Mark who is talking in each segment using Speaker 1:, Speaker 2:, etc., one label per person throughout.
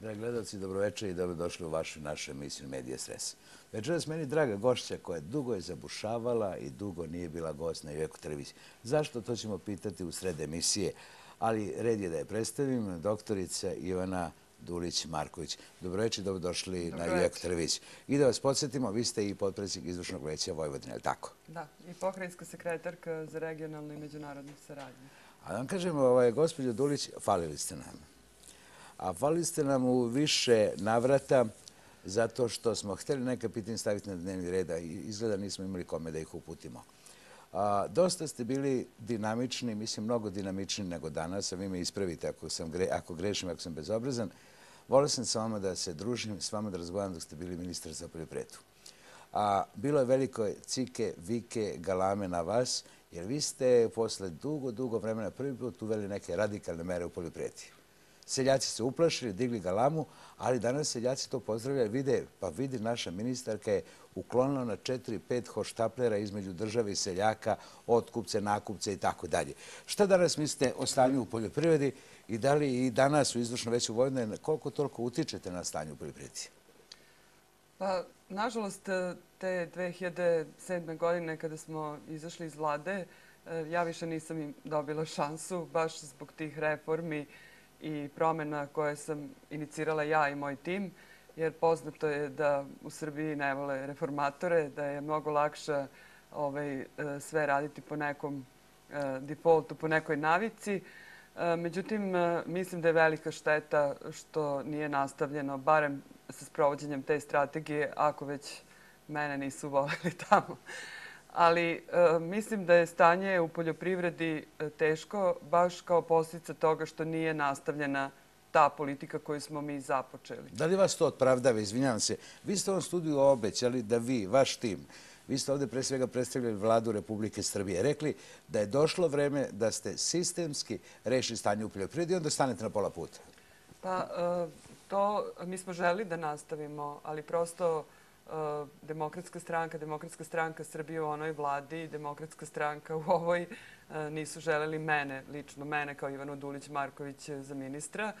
Speaker 1: Dragi gledalci, dobroveče i dobrodošli u vašu našu emisiju Medija Stres. Večeras meni draga gošća koja dugo je zabušavala i dugo nije bila gost na Iveku televiziji. Zašto? To ćemo pitati u sred emisije, ali red je da je predstavim doktorica Ivana Dulić-Marković. Dobroveče i dobrodošli na Iveku televiziju. I da vas podsjetimo, vi ste i potpredsjednik izvršnog veća Vojvodine, je li tako?
Speaker 2: Da, i pokrajinska sekretarka za regionalnu i međunarodnu saradnju.
Speaker 1: A da vam kažem, ovaj, gospođo Dulić, falili ste nam a falili ste nam u više navrata zato što smo hteli neka pitanja staviti na dnevni reda i izgleda nismo imali kome da ih uputimo. A, dosta ste bili dinamični, mislim mnogo dinamični nego danas, a vi me ispravite ako, ako grešim, ako sam bezobrazan. Volio sam sa vama da se družim, s vama da razgovaram dok ste bili ministar za poljopretu. A bilo je veliko cike, vike, galame na vas, jer vi ste posle dugo, dugo vremena prvi put uveli neke radikalne mere u poljopreti. Seljaci se uplašili, digli galamu, ali danas seljaci to pozdravljaju. Vide, pa vidi naša ministarka je uklonila na 4-5 hoštaplera između države i seljaka, otkupce, nakupce i tako dalje. Šta danas mislite o stanju u poljoprivredi i da li i danas u izvršno veću vojne, koliko toliko utičete na stanju u poljoprivredi?
Speaker 2: Pa, nažalost, te 2007. godine kada smo izašli iz vlade, ja više nisam dobila šansu baš zbog tih reformi i promena koje sam inicirala ja i moj tim, jer poznato je da u Srbiji ne vole reformatore, da je mnogo lakše ovaj, e, sve raditi po nekom e, defaultu, po nekoj navici. E, međutim, mislim da je velika šteta što nije nastavljeno, barem sa sprovođenjem te strategije, ako već mene nisu voleli tamo ali e, mislim da je stanje u poljoprivredi e, teško baš kao posljedica toga što nije nastavljena ta politika koju smo mi započeli.
Speaker 1: Da li vas to otpravdava? Izvinjavam se. Vi ste ovom studiju obećali da vi, vaš tim, vi ste ovde pre svega predstavljali vladu Republike Srbije, rekli da je došlo vreme da ste sistemski rešili stanje u poljoprivredi i onda stanete na pola puta.
Speaker 2: Pa, e, to mi smo želi da nastavimo, ali prosto demokratska stranka, demokratska stranka Srbije u onoj vladi i demokratska stranka u ovoj uh, nisu želeli mene, lično mene kao Ivanu Dulić-Marković za ministra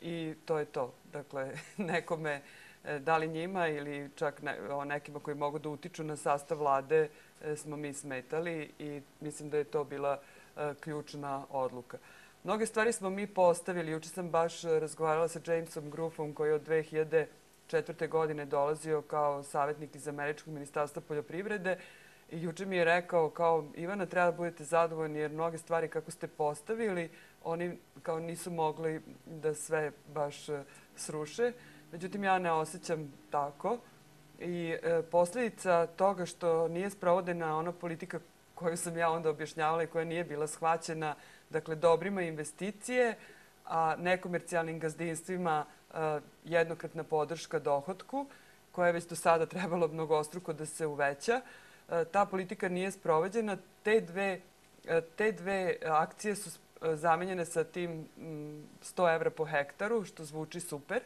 Speaker 2: i to je to. Dakle, nekome, uh, da li njima ili čak o nekima koji mogu da utiču na sastav vlade, smo mi smetali i mislim da je to bila ključna odluka. Mnoge stvari smo mi postavili. Juče sam baš razgovarala sa Jamesom Groofom koji je od 2000 četvrte godine dolazio kao savjetnik iz Američkog ministarstva poljoprivrede i juče mi je rekao kao Ivana treba da budete zadovoljni jer mnoge stvari kako ste postavili oni kao nisu mogli da sve baš e, sruše. Međutim, ja ne osjećam tako i e, posljedica toga što nije sprovodena ona politika koju sam ja onda objašnjavala i koja nije bila shvaćena, dakle, dobrima investicije, a nekomercijalnim gazdinstvima jednokratna podrška dohodku, koja je već do sada trebalo mnogostruko da se uveća. Ta politika nije sprovođena. Te dve, te dve akcije su zamenjene sa tim 100 evra po hektaru, što zvuči super,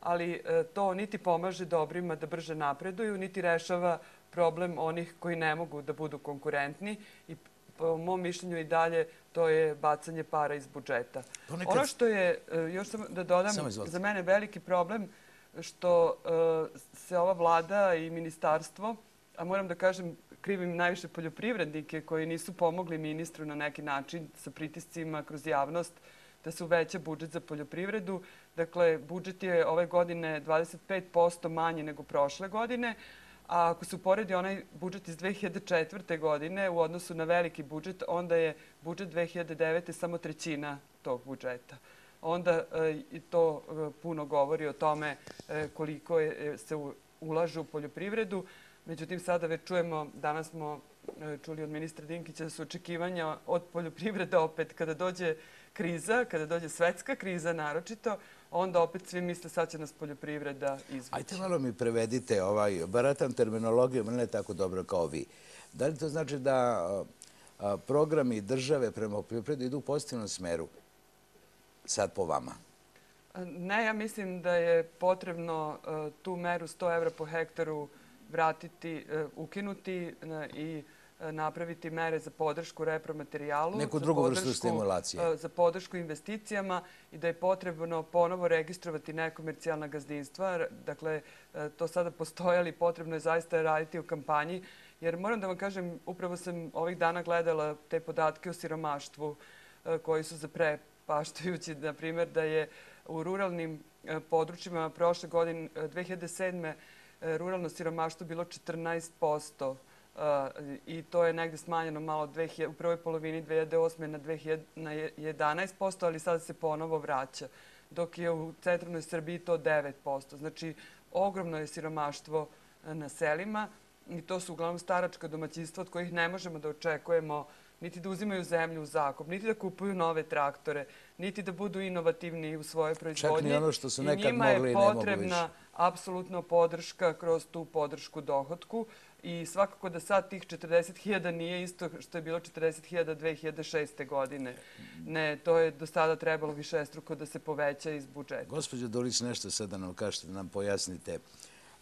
Speaker 2: ali to niti pomaže dobrima da brže napreduju, niti rešava problem onih koji ne mogu da budu konkurentni i po mom mišljenju i dalje to je bacanje para iz budžeta. Ponekad... Ono što je, e, još sam da dodam, za mene veliki problem što uh, se ova vlada i ministarstvo, a moram da kažem, krivim najviše poljoprivrednike koji nisu pomogli ministru na neki način sa pritiscima kroz javnost da se uveća budžet za poljoprivredu. Dakle, budžet je ove godine 25% manji nego prošle godine, A ako se uporedi onaj budžet iz 2004. godine u odnosu na veliki budžet, onda je budžet 2009. samo trećina tog budžeta. Onda e, to e, puno govori o tome e, koliko se ulaže u poljoprivredu. Međutim, sada već čujemo, danas smo čuli od ministra Dinkića da su očekivanja od poljoprivrede opet kada dođe kriza, kada dođe svetska kriza naročito, onda opet svi misle sad će nas poljoprivreda izvući.
Speaker 1: Ajte malo mi prevedite, ovaj, baratam terminologijom, ne tako dobro kao vi. Da li to znači da programi države prema poljoprivredi idu u pozitivnom smeru sad po vama?
Speaker 2: Ne, ja mislim da je potrebno tu meru 100 evra po hektaru vratiti, ukinuti i napraviti mere za podršku repromaterijalu.
Speaker 1: Neku drugu vrstu stimulacije.
Speaker 2: Za podršku investicijama i da je potrebno ponovo registrovati nekomercijalna gazdinstva. Dakle, to sada postoje, ali potrebno je zaista raditi u kampanji. Jer moram da vam kažem, upravo sam ovih dana gledala te podatke o siromaštvu koji su zaprepaštujući. Na primjer, da je u ruralnim područjima prošle godine, 2007. ruralno siromaštvo bilo 14% i to je negde smanjeno malo u prvoj polovini 2008. na 11%, ali sada se ponovo vraća, dok je u centralnoj Srbiji to 9%. Znači, ogromno je siromaštvo na selima i to su uglavnom staračka domaćinstva od kojih ne možemo da očekujemo niti da uzimaju zemlju u zakup, niti da kupuju nove traktore, niti da budu inovativni u svojoj proizvodnji.
Speaker 1: Čak ni ono što su nekad mogli i ne mogu više.
Speaker 2: I njima je potrebna apsolutno podrška kroz tu podršku dohodku i svakako da sad tih 40.000 nije isto što je bilo 40.000 2006. godine. Ne, to je do sada trebalo više struko da se poveća iz budžeta.
Speaker 1: Gospodin Dulić, nešto sad da nam kažete, da nam pojasnite.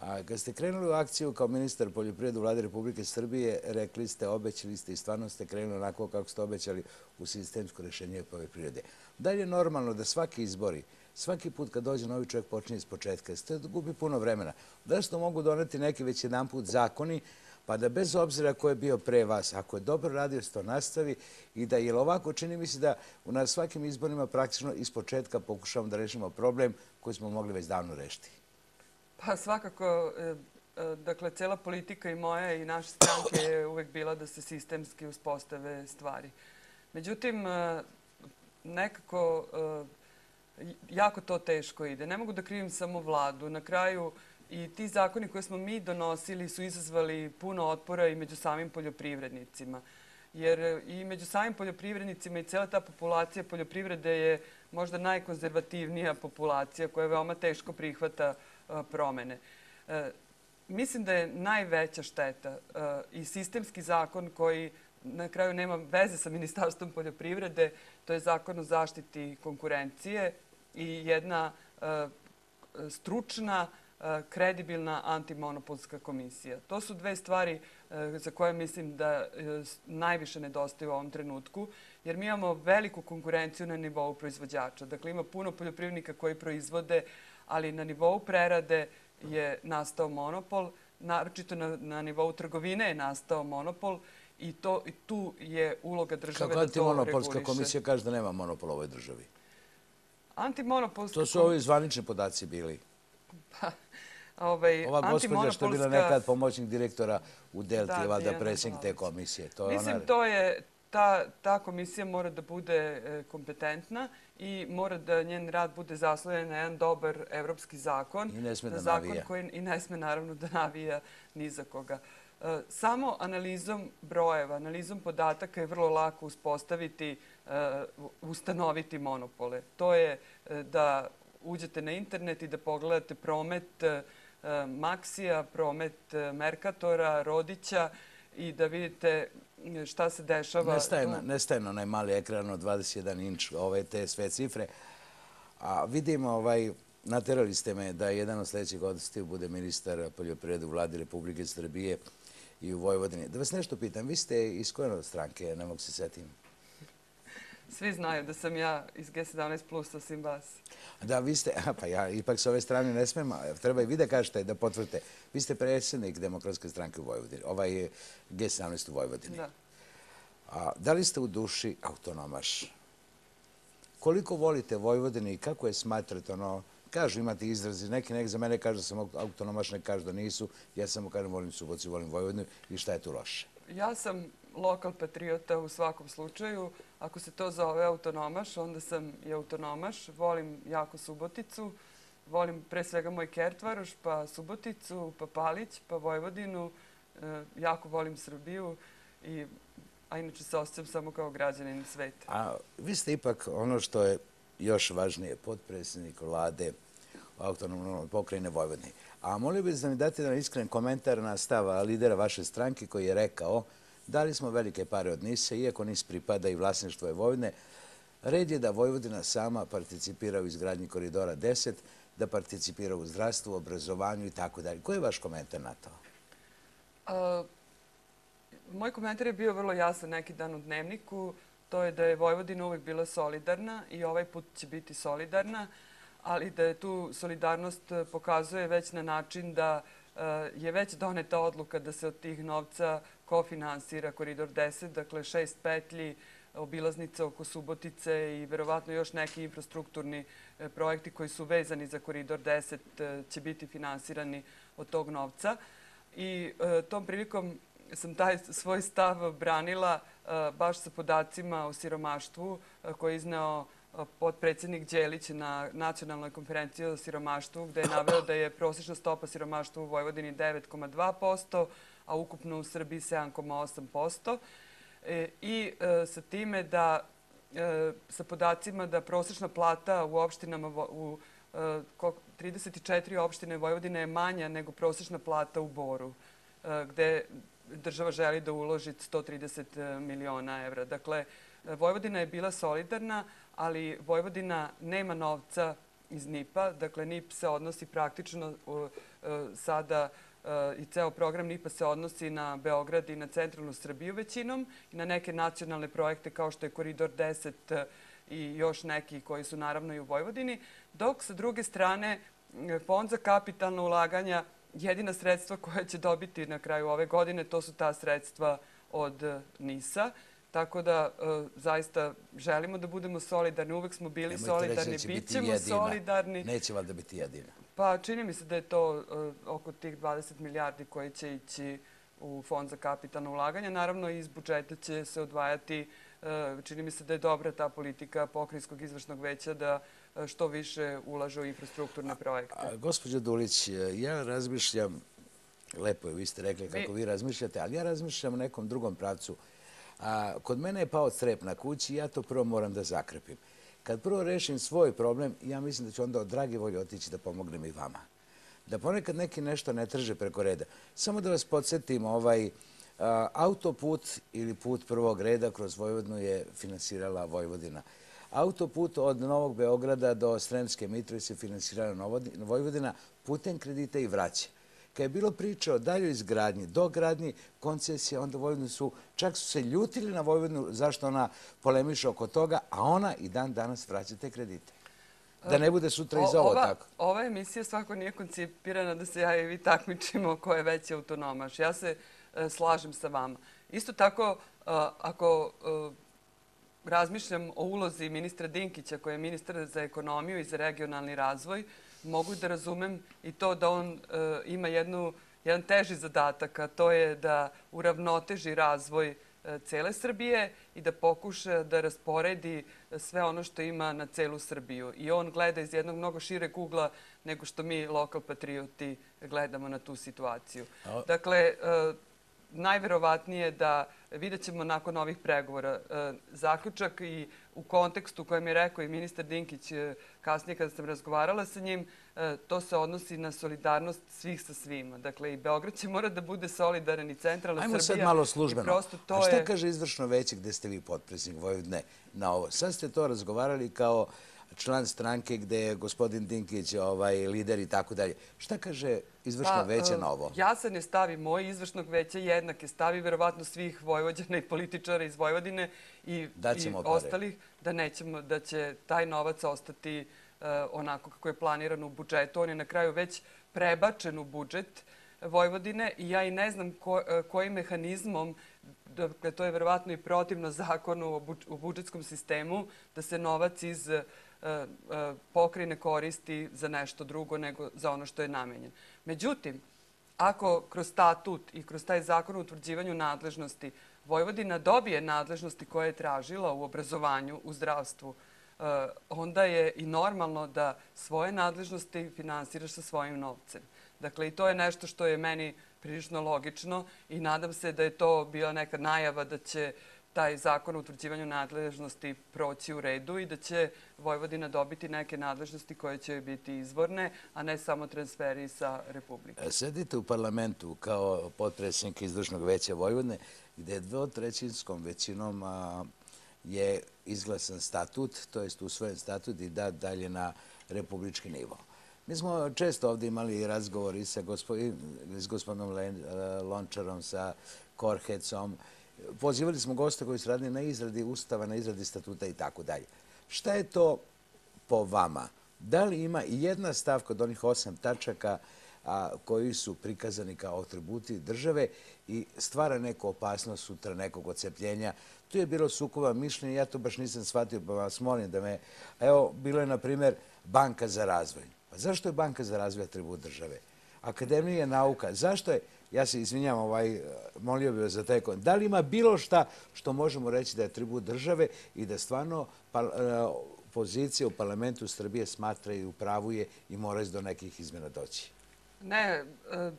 Speaker 1: A kad ste krenuli u akciju kao ministar poljoprivrede vlade Republike Srbije, rekli ste, obećali ste i stvarno ste krenuli onako kako ste obećali u sistemsko rešenje poljoprivrede. Da li je normalno da svaki izbori svaki put kad dođe novi čovjek počinje iz početka. Ste gubi puno vremena. Da što mogu doneti neki već jedan put zakoni, pa da bez obzira ko je bio pre vas, ako je dobro radio, se to nastavi i da, je ovako čini mi se da na svakim izborima praktično iz početka pokušavamo da rešimo problem koji smo mogli već davno rešiti.
Speaker 2: Pa svakako, e, e, dakle, cela politika i moja i naše stranke je uvek bila da se sistemski uspostave stvari. Međutim, e, nekako jako to teško ide. Ne mogu da krivim samo vladu. Na kraju i ti zakoni koje smo mi donosili su izazvali puno otpora i među samim poljoprivrednicima. Jer i među samim poljoprivrednicima i cela ta populacija poljoprivrede je možda najkonzervativnija populacija koja veoma teško prihvata promene. E, mislim da je najveća šteta e, i sistemski zakon koji na kraju nema veze sa Ministarstvom poljoprivrede, to je zakon o zaštiti konkurencije i jedna e, stručna, e, kredibilna antimonopolska komisija. To su dve stvari e, za koje mislim da najviše nedostaje u ovom trenutku, jer mi imamo veliku konkurenciju na nivou proizvođača. Dakle, ima puno poljoprivrednika koji proizvode, ali na nivou prerade je nastao monopol, naročito na, na nivou trgovine je nastao monopol i, to, tu je uloga države
Speaker 1: Kako da to reguliše. Kako antimonopolska komisija kaže da nema monopola u ovoj državi?
Speaker 2: Antimonopolska...
Speaker 1: To su ovi zvanični podaci bili. Pa, ovaj, Ova gospođa što je bila nekad pomoćnik direktora u Delti, da, valjda predsjednik te komisije.
Speaker 2: To je Mislim, to je, ta, ta komisija mora da bude e, kompetentna i mora da njen rad bude zaslojen na jedan dobar evropski zakon.
Speaker 1: I ne sme da zakon navija.
Speaker 2: Koji, I ne sme naravno da navija ni za koga. E, samo analizom brojeva, analizom podataka je vrlo lako uspostaviti Uh, ustanoviti monopole. To je uh, da uđete na internet i da pogledate promet uh, Maksija, promet Merkatora, Rodića i da vidite šta se dešava.
Speaker 1: Na onaj mali ekran od 21 inč, ove te sve cifre. A vidimo, ovaj, naterali ste me da jedan od sledećih gostiju bude ministar poljoprivrede u vladi Republike Srbije i u Vojvodini. Da vas nešto pitam, vi ste iz koje stranke, ne mogu se setim?
Speaker 2: Svi znaju da sam ja iz G17 plus osim vas.
Speaker 1: Da, vi ste, pa ja ipak s ove strane ne smem, treba i vi da kažete, da potvrdite. Vi ste predsjednik Demokratske stranke u Vojvodini, ovaj G17 u Vojvodini.
Speaker 2: Da.
Speaker 1: A, da li ste u duši autonomaš? Koliko volite Vojvodini i kako je smatrate ono, kažu imate izrazi, neki neki za mene kažu da sam autonomaš, neki kažu da nisu. Ja samo kažem volim Suboci, volim Vojvodinu i šta je tu loše?
Speaker 2: Ja sam lokal patriota u svakom slučaju. Ako se to zove autonomaš, onda sam i autonomaš. Volim jako Suboticu, volim pre svega moj Kertvaroš, pa Suboticu, pa Palić, pa Vojvodinu. E, jako volim Srbiju, i, a inače se osjećam samo kao građanin sveta.
Speaker 1: A vi ste ipak ono što je još važnije, podpredsjednik vlade autonomno pokrajine Vojvodine. A molio bih da mi date jedan iskren komentar na stava lidera vaše stranke koji je rekao Dali smo velike pare od Nise, iako Nis pripada i vlasništvo je Vojvodine. Red je da Vojvodina sama participira u izgradnji koridora 10, da participira u zdravstvu, obrazovanju i tako dalje. Koji je vaš komentar na to?
Speaker 2: moj komentar je bio vrlo jasan neki dan u dnevniku. To je da je Vojvodina uvek bila solidarna i ovaj put će biti solidarna, ali da je tu solidarnost e, pokazuje već na način da e, je već doneta odluka da se od tih novca kofinansira koridor 10, dakle šest petlji, obilaznica oko Subotice i verovatno još neki infrastrukturni e, projekti koji su vezani za koridor 10 će biti finansirani od tog novca. I tom prilikom sam taj svoj stav branila baš sa podacima o siromaštvu koje je izneo podpredsednik Đelić na nacionalnoj konferenciji o siromaštvu, gde je naveo da je prosječna stopa siromaštva u Vojvodini 9,2%, a ukupno u Srbiji 7,8%. E, I e, sa time da, e, sa podacima da prosječna plata u opštinama, u 34 opštine Vojvodine je manja nego prosječna plata u Boru, gde država želi da uloži 130 miliona evra. Dakle, Vojvodina je bila solidarna, ali Vojvodina nema novca iz NIP-a. Dakle, NIP se odnosi praktično sada i ceo program NIP-a se odnosi na Beograd i na centralnu Srbiju većinom i na neke nacionalne projekte kao što je Koridor 10 e, i još neki koji su naravno i u Vojvodini, dok sa druge strane Fond za kapitalno ulaganja jedina sredstva koja će dobiti na kraju ove godine, to su ta sredstva od NIS-a. Tako da, e, zaista, želimo da budemo solidarni. Uvek smo bili
Speaker 1: Nemojte
Speaker 2: solidarni,
Speaker 1: reći da
Speaker 2: bit
Speaker 1: ćemo
Speaker 2: solidarni.
Speaker 1: Neće valjda biti jedina.
Speaker 2: Pa čini mi se da je to uh, oko tih 20 milijardi koje će ići u Fond za kapitalno ulaganje. Naravno, iz budžeta će se odvajati, uh, čini mi se da je dobra ta politika pokrinjskog izvršnog veća da uh, što više ulaže u infrastrukturne projekte. A,
Speaker 1: a, gospođo Dulić, ja razmišljam, lepo je, vi ste rekli kako vi, vi razmišljate, ali ja razmišljam o nekom drugom pravcu. A, kod mene je pao crep na kući i ja to prvo moram da zakrepim. Kad prvo rešim svoj problem, ja mislim da ću onda od drage volje otići da pomognem i vama. Da ponekad neki nešto ne trže preko reda. Samo da vas podsjetim, ovaj autoput ili put prvog reda kroz Vojvodinu je finansirala Vojvodina. Autoput od Novog Beograda do Sremske Mitrovice finansirala Vojvodina putem kredita i vraća. Kad je bilo priče o daljoj izgradnji, dogradnji, koncesije, onda Vojvodinu su, čak su se ljutili na Vojvodinu zašto ona polemiša oko toga, a ona i dan danas vraća te kredite. Da ne bude sutra i za ovo tako.
Speaker 2: Ova emisija svako nije koncipirana da se ja i vi takmičimo ko je veći autonomaš. Ja se e, slažem sa vama. Isto tako, e, ako e, razmišljam o ulozi ministra Dinkića, koji je ministar za ekonomiju i za regionalni razvoj, mogu da razumem i to da on uh, ima jednu, jedan teži zadatak, a to je da uravnoteži razvoj uh, cele Srbije i da pokuša da rasporedi sve ono što ima na celu Srbiju. I on gleda iz jednog mnogo šireg ugla nego što mi, lokal patrioti, gledamo na tu situaciju. Dakle, uh, najverovatnije da vidjet ćemo nakon ovih pregovora zaključak i u kontekstu kojem je rekao i ministar Dinkić e, kasnije kada sam razgovarala sa njim, e, to se odnosi na solidarnost svih sa svima. Dakle, i Beograd će mora da bude solidaran i centralna Srbija.
Speaker 1: Ajmo sad malo službeno. A šta kaže izvršno veće gde ste vi potpredsjednik Vojvodne na ovo? Sad ste to razgovarali kao član stranke gde je gospodin Dinkić ovaj, lider i tako dalje. Šta kaže izvršno pa, veće e, na ovo?
Speaker 2: Jasan je stavi moj izvršnog veća jednake stavi verovatno svih Vojvođana i političara iz Vojvodine i, i ostalih da nećemo, da će taj novac ostati uh, onako kako je planirano u budžetu. On je na kraju već prebačen u budžet Vojvodine i ja i ne znam ko, uh, kojim mehanizmom dakle, to je verovatno i protivno zakonu o budžetskom sistemu, da se novac iz E, e, pokrine koristi za nešto drugo nego za ono što je namenjen. Međutim, ako kroz statut i kroz taj zakon o utvrđivanju nadležnosti Vojvodina dobije nadležnosti koje je tražila u obrazovanju, u zdravstvu, e, onda je i normalno da svoje nadležnosti finansiraš sa svojim novcem. Dakle, i to je nešto što je meni prilično logično i nadam se da je to bila neka najava da će uh, taj zakon o utvrđivanju nadležnosti proći u redu i da će Vojvodina dobiti neke nadležnosti koje će biti izvorne, a ne samo transferi sa Republike.
Speaker 1: E, sedite u parlamentu kao potpredsjednik izvršnog veća Vojvodine, gde dvotrećinskom većinom je izglasan statut, to jest usvojen statut i dat dalje na republički nivo. Mi smo često ovde imali razgovor i sa gospodinom Lončarom, sa Korhecom. Pozivali smo goste koji su radili na izradi ustava, na izradi statuta i tako dalje. Šta je to po vama? Da li ima jedna stavka od onih osam tačaka koji su prikazani kao atributi države i stvara neku opasnost sutra nekog ocepljenja. Tu je bilo sukova mišljenja, ja to baš nisam shvatio, pa vas molim da me... Evo, bilo je, na primjer, Banka za razvoj. Pa zašto je Banka za razvoj atribut države? Akademija nauka. Zašto je, ja se izvinjam, ovaj, molio bih vas za taj kon. Da li ima bilo šta što možemo reći da je atribut države i da stvarno pa, pozicija u parlamentu Srbije smatra i upravuje i mora do nekih izmjena doći?
Speaker 2: Ne, e,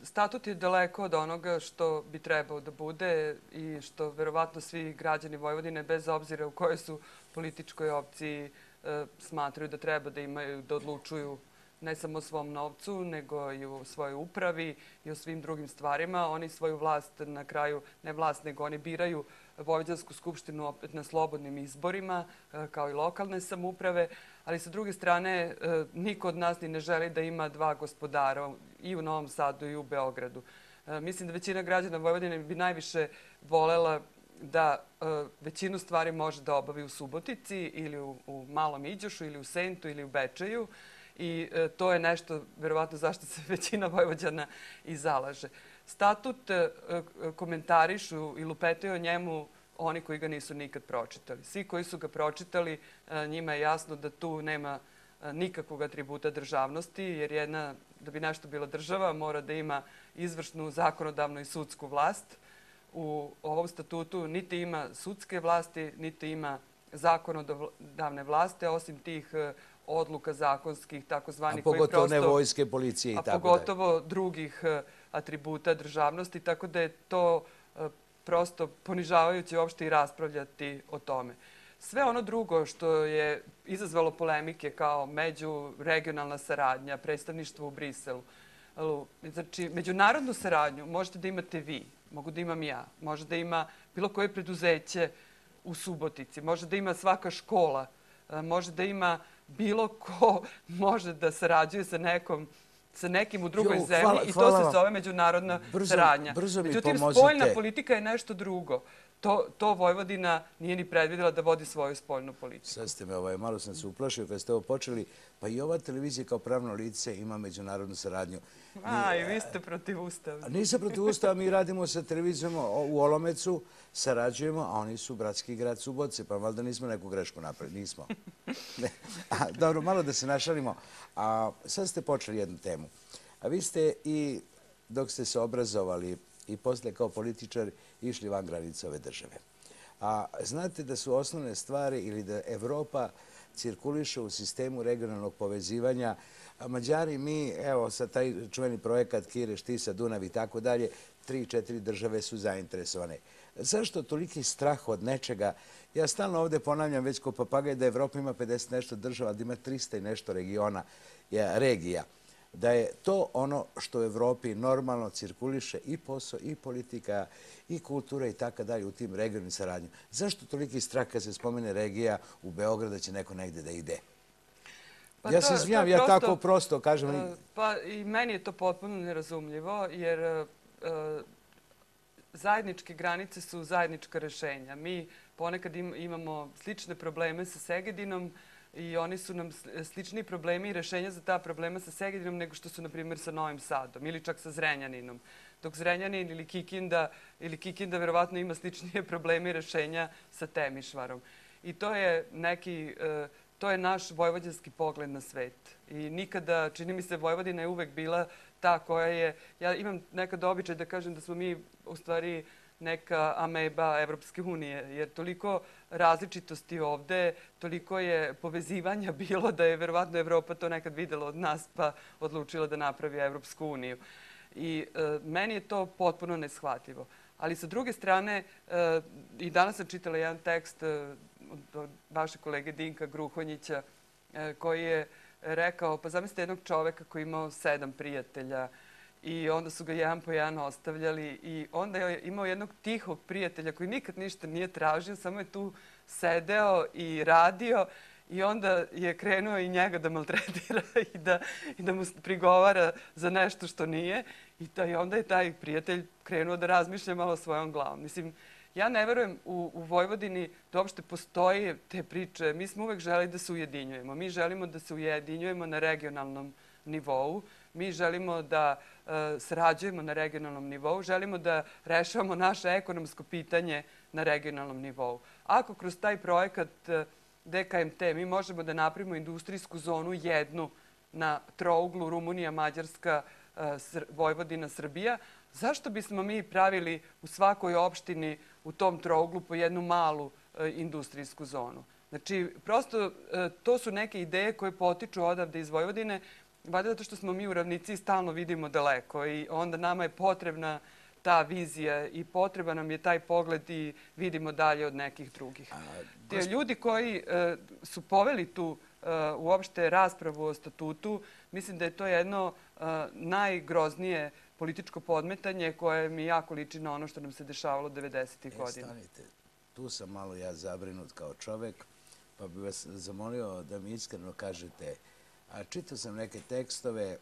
Speaker 2: statut je daleko od onoga što bi trebao da bude i što verovatno svi građani Vojvodine, bez obzira u kojoj su političkoj opciji, e, smatraju da treba da imaju, da odlučuju ne samo svom novcu, nego i u svojoj upravi i o svim drugim stvarima. Oni svoju vlast na kraju, ne vlast, nego oni biraju Vojvođansku skupštinu opet na slobodnim izborima, e, kao i lokalne samuprave, ali sa druge strane e, niko od nas ni ne želi da ima dva gospodara i u Novom Sadu i u Beogradu. E, mislim da većina građana Vojvodine bi najviše volela da većinu stvari može da obavi u Subotici ili u, u Malom Iđošu ili u Sentu ili u Bečeju i to je nešto, verovatno, zašto se većina Vojvođana i zalaže. Statut e, komentarišu i lupetaju o njemu oni koji ga nisu nikad pročitali. Svi koji su ga pročitali, e, njima je jasno da tu nema e, nikakvog atributa državnosti, jer jedna, da bi nešto bila država, mora da ima izvršnu, zakonodavnu i sudsku vlast. U ovom statutu niti ima sudske vlasti, niti ima zakonodavne vlasti, osim tih odluka zakonskih, takozvanih...
Speaker 1: A pogotovo ne vojske, policije i tako
Speaker 2: dalje. A pogotovo drugih atributa državnosti, tako da je to e, prosto ponižavajuće uopšte i raspravljati o tome. Sve ono drugo što je izazvalo polemike kao međuregionalna saradnja, predstavništvo u Briselu, znači međunarodnu saradnju možete da imate vi, mogu da imam ja, može da ima bilo koje preduzeće u Subotici, može da ima svaka škola, e, može da ima bilo ko može da sarađuje sa nekom sa nekim u drugoj jo, zemlji hvala, i to se zove međunarodna brzo, saradnja.
Speaker 1: Brzo mi
Speaker 2: Međutim,
Speaker 1: pomozite.
Speaker 2: spoljna politika je nešto drugo. To, to Vojvodina nije ni predvidela da vodi svoju spoljnu politiku.
Speaker 1: Sad ste me, ovaj, malo sam se uplašio kad ste ovo počeli. Pa i ova televizija kao pravno lice ima međunarodnu saradnju.
Speaker 2: A, i vi ste protiv ustava.
Speaker 1: Nisam protiv ustava, mi radimo sa televizijom u Olomecu, sarađujemo, a oni su bratski grad Subotice, pa valjda nismo neku grešku napravili. Nismo. A, dobro, malo da se našalimo. A sad ste počeli jednu temu. A vi ste i dok ste se obrazovali i posle kao političar išli van granice ove države. A znate da su osnovne stvari ili da Evropa cirkuliše u sistemu regionalnog povezivanja. Mađari, mi, evo, sa taj čuveni projekat Kire, Štisa, Dunav i tako dalje, tri, četiri države su zainteresovane. Zašto toliki strah od nečega? Ja stalno ovde ponavljam već ko papagaj da Evropa ima 50 nešto država, da ima 300 i nešto regiona, regija da je to ono što u Evropi normalno cirkuliše i posao, i politika, i kultura i tako dalje u tim regionalnim saradnjama. Zašto toliki strah kad se spomene regija u Beogradu da će neko negde da ide? Pa ja se izvinjam, ja tako prosto kažem. Uh,
Speaker 2: pa i meni je to potpuno nerazumljivo, jer uh, zajedničke granice su zajednička rešenja. Mi ponekad im, imamo slične probleme sa Segedinom, i oni su nam slični problemi i rešenja za ta problema sa Segedinom nego što su, na primjer, sa Novim Sadom ili čak sa Zrenjaninom. Dok Zrenjanin ili Kikinda, ili Kikinda verovatno ima sličnije probleme i rešenja sa Temišvarom. I to je neki, e, to je naš vojvođanski pogled na svet. I nikada, čini mi se, Vojvodina je uvek bila ta koja je, ja imam nekad običaj da kažem da smo mi u stvari neka ameba Evropske unije, jer toliko različitosti ovde, toliko je povezivanja bilo da je verovatno Evropa to nekad videla od nas pa odlučila da napravi Evropsku uniju. I e, meni je to potpuno neshvatljivo. Ali sa druge strane, e, i danas sam čitala jedan tekst e, od vaše kolege Dinka Gruhonjića, e, koji je rekao, pa zamislite jednog čoveka koji imao sedam prijatelja, i onda su ga jedan po jedan ostavljali i onda je imao jednog tihog prijatelja koji nikad ništa nije tražio, samo je tu sedeo i radio i onda je krenuo i njega da maltretira i da, i da mu prigovara za nešto što nije. I taj, onda je taj prijatelj krenuo da razmišlja malo svojom glavom. Mislim, ja ne verujem u, u Vojvodini da uopšte postoje te priče. Mi smo uvek želi da se ujedinjujemo. Mi želimo da se ujedinjujemo na regionalnom nivou. Mi želimo da uh, sarađujemo na regionalnom nivou. Želimo da rešavamo naše ekonomsko pitanje na regionalnom nivou. Ako kroz taj projekat uh, DKMT mi možemo da napravimo industrijsku zonu jednu na trouglu Rumunija, Mađarska, uh, Vojvodina, Srbija, zašto bismo mi pravili u svakoj opštini u tom trouglu po jednu malu e, industrijsku zonu. Znači, prosto e, to su neke ideje koje potiču odavde iz Vojvodine, valjda zato što smo mi u ravnici i stalno vidimo daleko i onda nama je potrebna ta vizija i potreba nam je taj pogled i vidimo dalje od nekih drugih. A, gosp... Ljudi koji e, su poveli tu e, uopšte raspravu o statutu, mislim da je to jedno e, najgroznije političko podmetanje koje mi jako liči na ono što nam se dešavalo 90. E, godina.
Speaker 1: Stanite, tu sam malo ja zabrinut kao čovek, pa bih vas zamolio da mi iskreno kažete, a čitao sam neke tekstove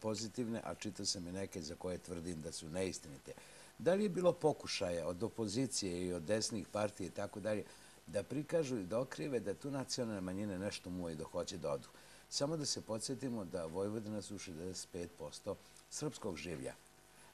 Speaker 1: pozitivne, a čitao sam i neke za koje tvrdim da su neistinite. Da li je bilo pokušaja od opozicije i od desnih partija i tako dalje da prikažu i da okrive da tu nacionalne manjine nešto muju da hoće da odu? Samo da se podsjetimo da Vojvodina su 65% srpskog življa.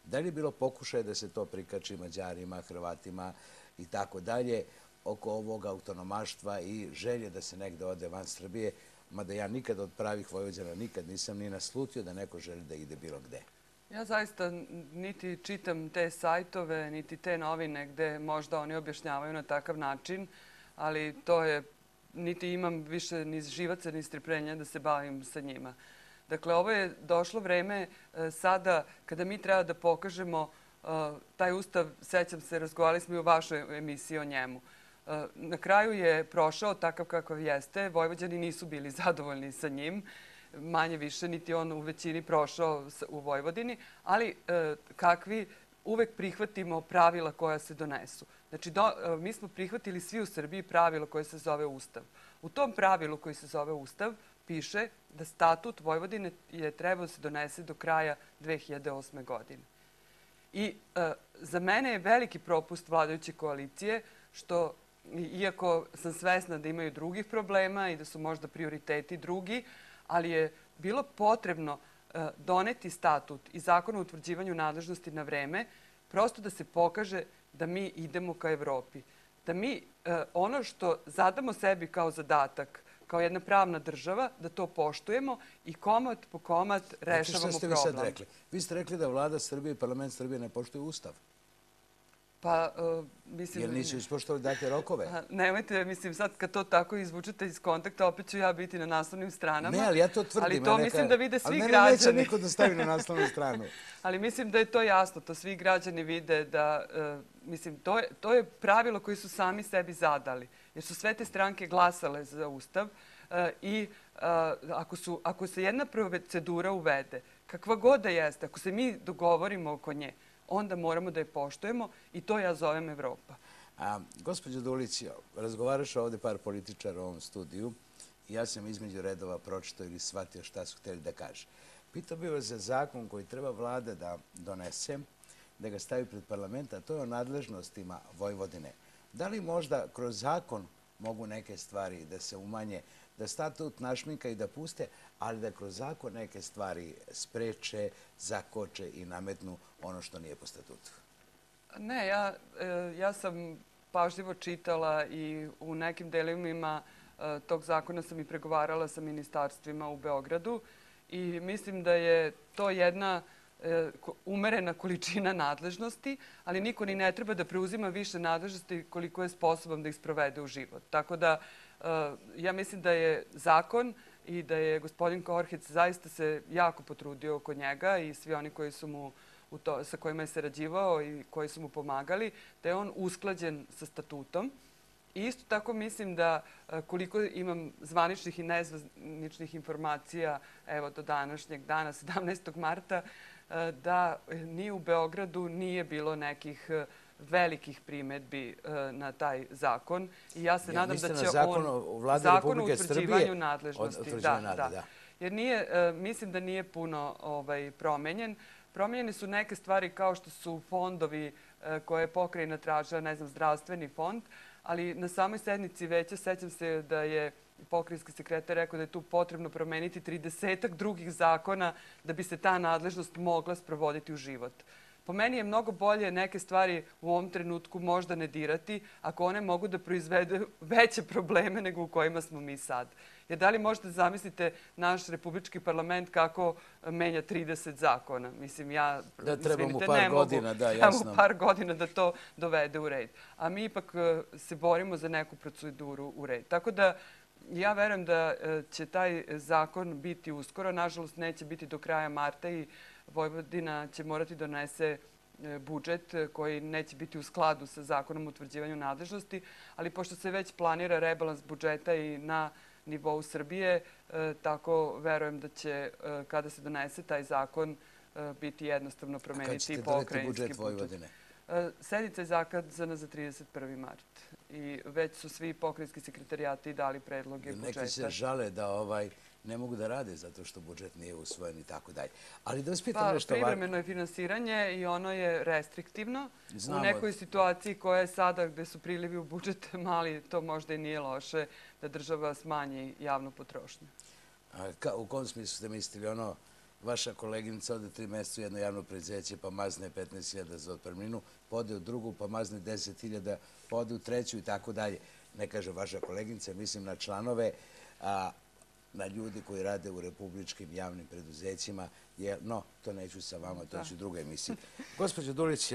Speaker 1: Da li je bilo pokušaje da se to prikači Mađarima, Hrvatima i tako dalje oko ovog autonomaštva i želje da se negde ode van Srbije, mada ja nikad od pravih Vojvođana nikad nisam ni naslutio da neko želi da ide bilo gde.
Speaker 2: Ja zaista niti čitam te sajtove, niti te novine gde možda oni objašnjavaju na takav način, ali to je, niti imam više ni živaca ni streprenja da se bavim sa njima. Dakle, ovo je došlo vreme e, sada kada mi treba da pokažemo e, taj ustav, sećam se, razgovarali smo i u vašoj emisiji o njemu. E, na kraju je prošao takav kakav jeste. Vojvođani nisu bili zadovoljni sa njim manje više, niti on u većini prošao u Vojvodini, ali kakvi uvek prihvatimo pravila koja se donesu. Znači, do, mi smo prihvatili svi u Srbiji pravilo koje se zove Ustav. U tom pravilu koji se zove Ustav piše da statut Vojvodine je trebao da se donese do kraja 2008. godine. I e, za mene je veliki propust vladajuće koalicije što, iako sam svesna da imaju drugih problema i da su možda prioriteti drugi, ali je bilo potrebno e, doneti statut i zakon o utvrđivanju nadležnosti na vreme, prosto da se pokaže da mi idemo ka Evropi. Da mi e, ono što zadamo sebi kao zadatak kao jedna pravna država, da to poštujemo i komad po komad rešavamo problem. Ste
Speaker 1: vi sad rekli? Vi ste rekli da vlada Srbije i parlament Srbije ne poštuju ustav.
Speaker 2: Pa, uh, mislim...
Speaker 1: Jer nisu ispoštovali date rokove?
Speaker 2: Nemojte, mislim, sad kad to tako izvučete iz kontakta, opet ću ja biti na naslovnim stranama.
Speaker 1: Ne, ali ja to tvrdim.
Speaker 2: Ali to neka... mislim da vide svi građani.
Speaker 1: Ali neće niko da stavi na naslovnu stranu.
Speaker 2: ali mislim da je to jasno, to svi građani vide da, uh, mislim, to je, to je pravilo koje su sami sebi zadali. Jer su sve te stranke glasale za Ustav uh, i ako, su, ako se jedna procedura uvede, kakva god da jeste, ako se mi dogovorimo oko nje, onda moramo da je poštujemo i to ja zovem Evropa.
Speaker 1: A, gospođo Dulić, razgovaraš ovde par političara u ovom studiju ja sam između redova pročitao ili shvatio šta su hteli da kaže. Pitao bih vas za zakon koji treba vlada da donese, da ga stavi pred parlamenta, a to je o nadležnostima Vojvodine. Da li možda kroz zakon mogu neke stvari da se umanje, da statut našminka i da puste, ali da kroz zakon neke stvari spreče, zakoče i nametnu ono što nije po statutu?
Speaker 2: Ne, ja, e, ja sam pažljivo čitala i u nekim delimima e, tog zakona sam i pregovarala sa ministarstvima u Beogradu i mislim da je to jedna e, umerena količina nadležnosti, ali niko ni ne treba da preuzima više nadležnosti koliko je sposoban da ih sprovede u život. Tako da ja mislim da je zakon i da je gospodin Korhec zaista se jako potrudio oko njega i svi oni koji su mu to, sa kojima je sarađivao i koji su mu pomagali, da je on usklađen sa statutom. I isto tako mislim da e, koliko imam zvaničnih i nezvaničnih informacija evo do današnjeg dana, 17. marta, e, da ni u Beogradu nije bilo nekih e, velikih primetbi na taj zakon. I ja se ja, nadam da će
Speaker 1: zakon on...
Speaker 2: Zakon o utvrđivanju nadležnosti.
Speaker 1: da, da. da
Speaker 2: jer nije, e, mislim da nije puno ovaj, promenjen. Promenjene su neke stvari kao što su fondovi e, koje je pokrajina tražila, ne znam, zdravstveni fond, ali na samoj sednici veća sećam se da je pokrajinski sekretar rekao da je tu potrebno promeniti 30 drugih zakona da bi se ta nadležnost mogla sprovoditi u život. Po meni je mnogo bolje neke stvari u ovom trenutku možda ne dirati ako one mogu da proizvede veće probleme nego u kojima smo mi sad. Jer da li možete zamislite naš republički parlament kako menja 30 zakona? Mislim, ja,
Speaker 1: da treba mu par godina, da, jasno.
Speaker 2: Treba mu par godina da to dovede u red. A mi ipak e, se borimo za neku proceduru u red. Tako da, ja verujem da e, će taj zakon biti uskoro. Nažalost, neće biti do kraja marta i Vojvodina će morati da donese e, budžet koji neće biti u skladu sa zakonom o utvrđivanju nadležnosti, ali pošto se već planira rebalans budžeta i na nivou Srbije, e, tako verujem da će, e, kada se donese taj zakon, biti jednostavno promeniti i pokrajinski budžet.
Speaker 1: budžet Vojvodine?
Speaker 2: Sednica je zakazana za 31. mart i već su svi pokrajinski sekretarijati dali predloge budžeta.
Speaker 1: Neki se žale da ovaj ne mogu da rade zato što budžet nije usvojen i tako dalje. Ali da vas pitam
Speaker 2: pa,
Speaker 1: nešto...
Speaker 2: Privremeno je finansiranje i ono je restriktivno. U nekoj situaciji koja je sada gde su prilivi u budžet mali, to možda i nije loše da država smanji javnu potrošnju.
Speaker 1: A u kom smislu ste mislili ono vaša koleginica ode tri meseca u jedno javno predzeće pa mazne 15.000 za otpremninu, pode u drugu pa mazne 10.000, pode u treću i tako dalje. Ne kaže vaša koleginica, mislim na članove, a na ljudi koji rade u republičkim javnim preduzećima, jer, no, to neću sa vama, to ću druga emisija. Gospođo Dulić,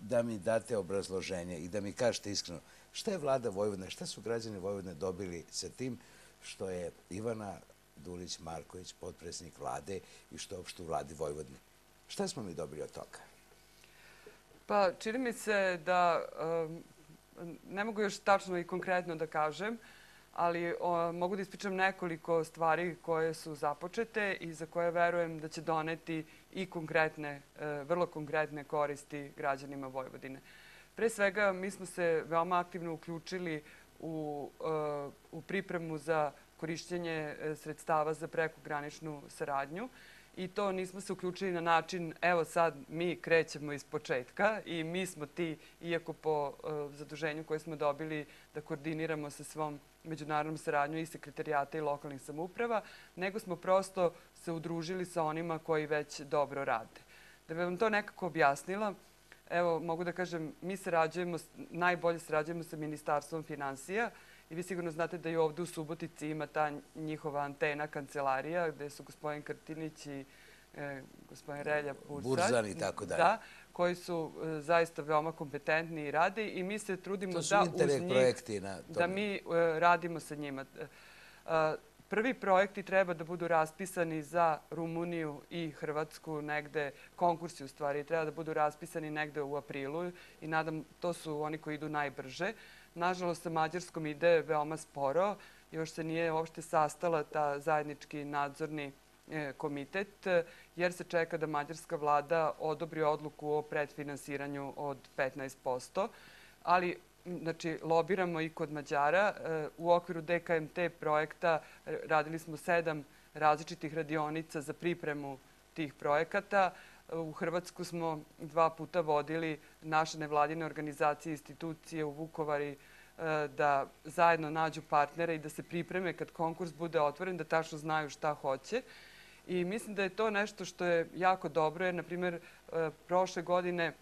Speaker 1: da mi date obrazloženje i da mi kažete iskreno, šta je vlada Vojvodine, šta su građani Vojvodine dobili sa tim što je Ivana Dulić-Marković, podpredsjednik vlade i što je uopšte u vladi Vojvodine? Šta smo mi dobili od toga?
Speaker 2: Pa, čini mi se da, ne mogu još tačno i konkretno da kažem, ali o, mogu da ispričam nekoliko stvari koje su započete i za koje verujem da će doneti i konkretne, e, vrlo konkretne koristi građanima Vojvodine. Pre svega, mi smo se veoma aktivno uključili u, e, u pripremu za korišćenje e, sredstava za prekograničnu saradnju i to nismo se uključili na način evo sad mi krećemo iz početka i mi smo ti, iako po zaduženju koje smo dobili da koordiniramo sa svom međunarodnom saradnju i sekretarijata i lokalnih samouprava, nego smo prosto se udružili sa onima koji već dobro rade. Da bi vam to nekako objasnila, evo, mogu da kažem, mi sarađujemo, najbolje sarađujemo sa Ministarstvom financija i vi sigurno znate da i ovde u Subotici ima ta njihova antena kancelarija gde su gospodin Krtinić i e, gospodin Relja
Speaker 1: Burzan. Burzan i tako dalje.
Speaker 2: Da, koji su e, zaista veoma kompetentni i rade i mi se trudimo da uz
Speaker 1: njih,
Speaker 2: da mi e, radimo sa njima. Prvi projekti treba da budu raspisani za Rumuniju i Hrvatsku negde, konkursi u stvari, treba da budu raspisani negde u aprilu i nadam, to su oni koji idu najbrže. Nažalost, sa Mađarskom ide veoma sporo, još se nije uopšte sastala ta zajednički nadzorni E, komitet, jer se čeka da mađarska vlada odobri odluku o predfinansiranju od 15%, ali znači, lobiramo i kod Mađara. E, u okviru DKMT projekta radili smo sedam različitih radionica za pripremu tih projekata. U Hrvatsku smo dva puta vodili naše nevladine organizacije i institucije u Vukovari e, da zajedno nađu partnere i da se pripreme kad konkurs bude otvoren, da tačno znaju šta hoće. I mislim da je to nešto što je jako dobro, jer, na primjer, e, prošle godine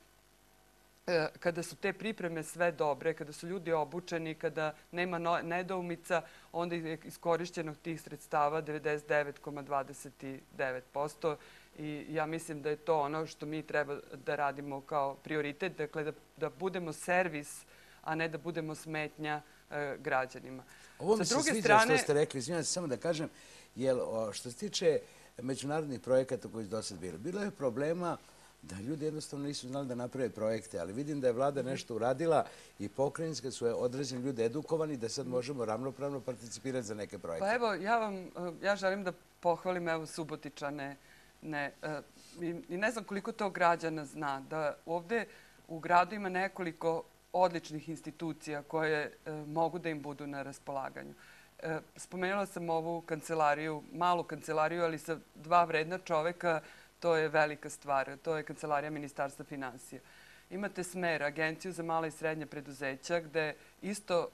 Speaker 2: e, kada su te pripreme sve dobre, kada su ljudi obučeni, kada nema nedoumica, onda je iskorišćeno tih sredstava 99,29%. I ja mislim da je to ono što mi treba da radimo kao prioritet, dakle da, da budemo servis, a ne da budemo smetnja e, građanima.
Speaker 1: Ovo mi se sviđa strane... što ste rekli, izvinjam se samo da kažem, jer što se tiče međunarodnih projekata koji su do sad bili. Bilo je problema da ljudi jednostavno nisu znali da naprave projekte, ali vidim da je vlada nešto uradila i pokrajinske su određeni ljudi edukovani da sad možemo ravnopravno participirati za neke projekte.
Speaker 2: Pa evo, ja vam, ja želim da pohvalim evo Subotičane, ne, e, i ne znam koliko to građana zna, da ovde u gradu ima nekoliko odličnih institucija koje e, mogu da im budu na raspolaganju. e, spomenula sam ovu kancelariju, malu kancelariju, ali sa dva vredna čoveka, to je velika stvar. To je kancelarija Ministarstva financija. Imate smer, Agenciju za mala i srednja preduzeća, gde isto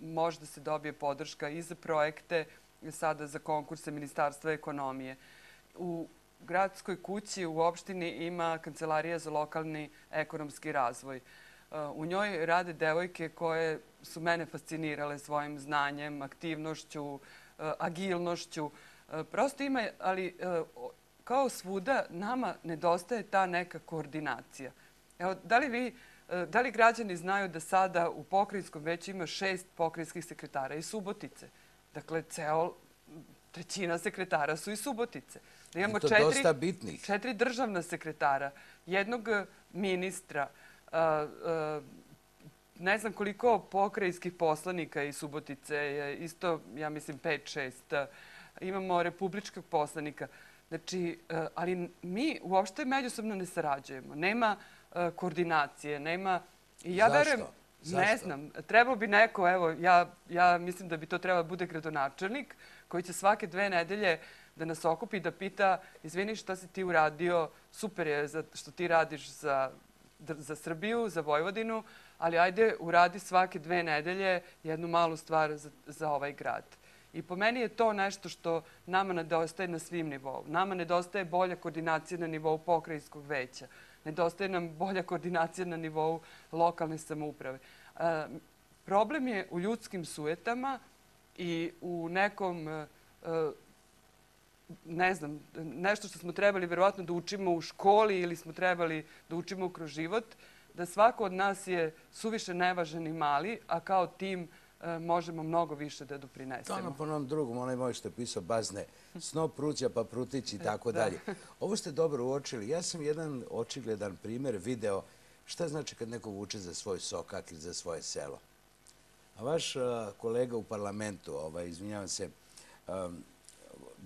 Speaker 2: može da se dobije podrška i za projekte, sada za konkurse Ministarstva ekonomije. U gradskoj kući u opštini ima Kancelarija za lokalni ekonomski razvoj. Uh, u njoj rade devojke koje su mene fascinirale svojim znanjem, aktivnošću, uh, agilnošću. Prosto ima, ali kao svuda, nama nedostaje ta neka koordinacija. Evo, da li vi e, Da li građani znaju da sada u pokrajinskom veću ima šest pokrajinskih sekretara i Subotice? Dakle, ceo, trećina sekretara su i Subotice.
Speaker 1: Da imamo I to četiri, dosta bitnih.
Speaker 2: Četiri državna sekretara, jednog ministra, a, a, ne znam koliko pokrajinskih poslanika iz Subotice, isto, ja mislim, pet, šest. Imamo republičkog poslanika. Znači, ali mi uopšte međusobno ne sarađujemo. Nema koordinacije, nema...
Speaker 1: I ja Zašto? verujem,
Speaker 2: Zašto? ne znam, trebao bi neko, evo, ja, ja mislim da bi to trebalo da bude gradonačelnik, koji će svake dve nedelje da nas okupi i da pita, izvini šta si ti uradio, super je što ti radiš za, za Srbiju, za Vojvodinu, ali ajde uradi svake dve nedelje jednu malu stvar za, za ovaj grad. I po meni je to nešto što nama nedostaje na svim nivou. Nama nedostaje bolja koordinacija na nivou pokrajinskog veća. Nedostaje nam bolja koordinacija na nivou lokalne samouprave. E, problem je u ljudskim sujetama i u nekom, e, ne znam, nešto što smo trebali verovatno da učimo u školi ili smo trebali da učimo kroz život, da svako od nas je suviše nevažan i mali, a kao tim E, možemo mnogo više da doprinesemo.
Speaker 1: To ono po onom drugom, onaj moj što je pisao bazne, sno pruća pa prutić i tako da. dalje. Ovo ste dobro uočili. Ja sam jedan očigledan primer video šta znači kad neko vuče za svoj sokak ili za svoje selo. A vaš kolega u parlamentu, ovaj, izvinjavam se,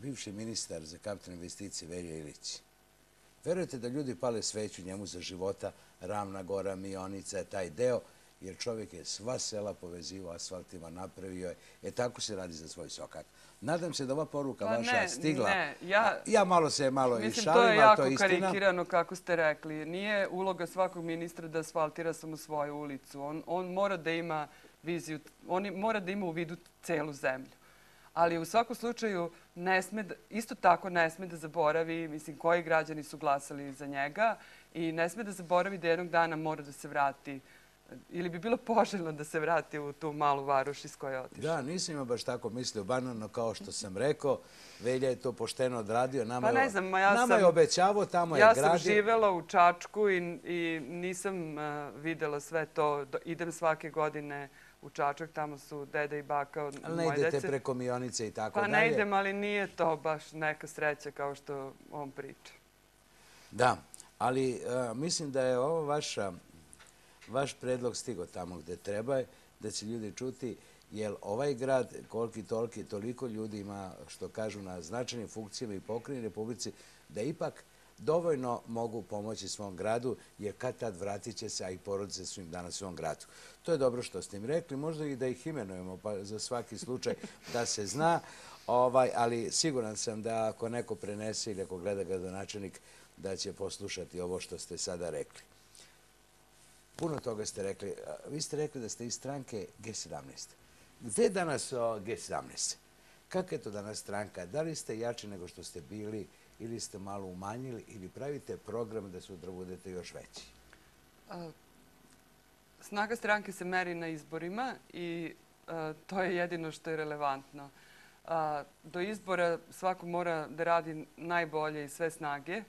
Speaker 1: bivši ministar za kapitalne investicije Velje Ilić, verujete da ljudi pale sveću njemu za života, Ravna Gora, Mionica, taj deo, jer čovjek je sva sela povezivao asfaltima, napravio je. E tako se radi za svoj sokak. Nadam se da ova poruka pa vaša ne, stigla. Ne, ja, ja malo se malo i šalim,
Speaker 2: to je jako to karikirano kako ste rekli. Nije uloga svakog ministra da asfaltira samo svoju ulicu. On, on mora da ima viziju, on mora da ima u vidu celu zemlju. Ali u svakom slučaju ne sme da, isto tako ne sme da zaboravi, mislim, koji građani su glasali za njega i ne sme da zaboravi da jednog dana mora da se vrati ili bi bilo poželjno da se vrati u tu malu varoš iz koje je otišao?
Speaker 1: Da, nisam ima baš tako mislio banano kao što sam rekao. Velja je to pošteno odradio. Nama, pa ne znam, ja nama sam, je obećavo, tamo je gradio.
Speaker 2: Ja sam živela u Čačku i, i nisam uh, videla sve to. Idem svake godine u Čačak, tamo su deda i baka od
Speaker 1: ali ne idete dece. preko Mionice i tako
Speaker 2: pa
Speaker 1: dalje?
Speaker 2: Pa ne idem, ali nije to baš neka sreća kao što on priča.
Speaker 1: Da, ali uh, mislim da je ovo vaša vaš predlog stigo tamo gde treba, da će ljudi čuti, jer ovaj grad, koliki toliki, toliko ljudi ima, što kažu, na značajnim funkcijama i pokrini Republici, da ipak dovoljno mogu pomoći svom gradu, jer kad tad vratit će se, a i porodice su im danas svom gradu. To je dobro što ste im rekli, možda i da ih imenujemo pa za svaki slučaj da se zna, ovaj, ali siguran sam da ako neko prenese ili ako gleda gradonačelnik, da će poslušati ovo što ste sada rekli. Puno toga ste rekli. Vi ste rekli da ste iz stranke G17. Gde je danas G17? Kakva je to danas stranka? Da li ste jači nego što ste bili ili ste malo umanjili ili pravite program da sutra budete još veći?
Speaker 2: Snaga stranke se meri na izborima i to je jedino što je relevantno. Do izbora svako mora da radi najbolje i sve snage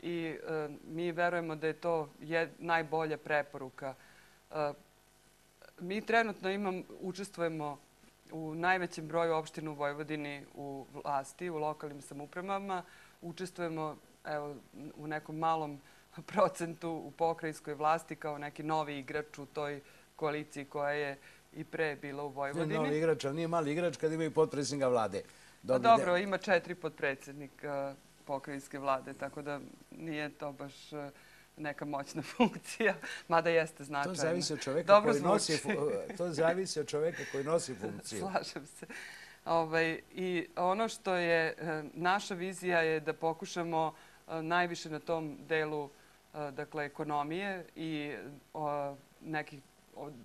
Speaker 2: i mi verujemo da je to najbolja preporuka. Mi trenutno imam, učestvujemo u najvećem broju opština u Vojvodini u vlasti, u lokalnim samupravama. Učestvujemo evo, u nekom malom procentu u pokrajinskoj vlasti kao neki novi igrač u toj koaliciji koja je i pre bila u Vojvodini.
Speaker 1: Nije novi igrač, ali nije mali igrač kad ima i potpredsjednika vlade.
Speaker 2: Pa dobro, ima četiri potpredsjednika pokrajinske vlade, tako da nije to baš neka moćna funkcija, mada jeste značajna.
Speaker 1: To zavisi od čoveka, Dobro koji, nosi, to zavisi od čoveka koji nosi funkciju.
Speaker 2: Slažem se. Ovaj, I ono što je naša vizija je da pokušamo najviše na tom delu dakle, ekonomije i nekih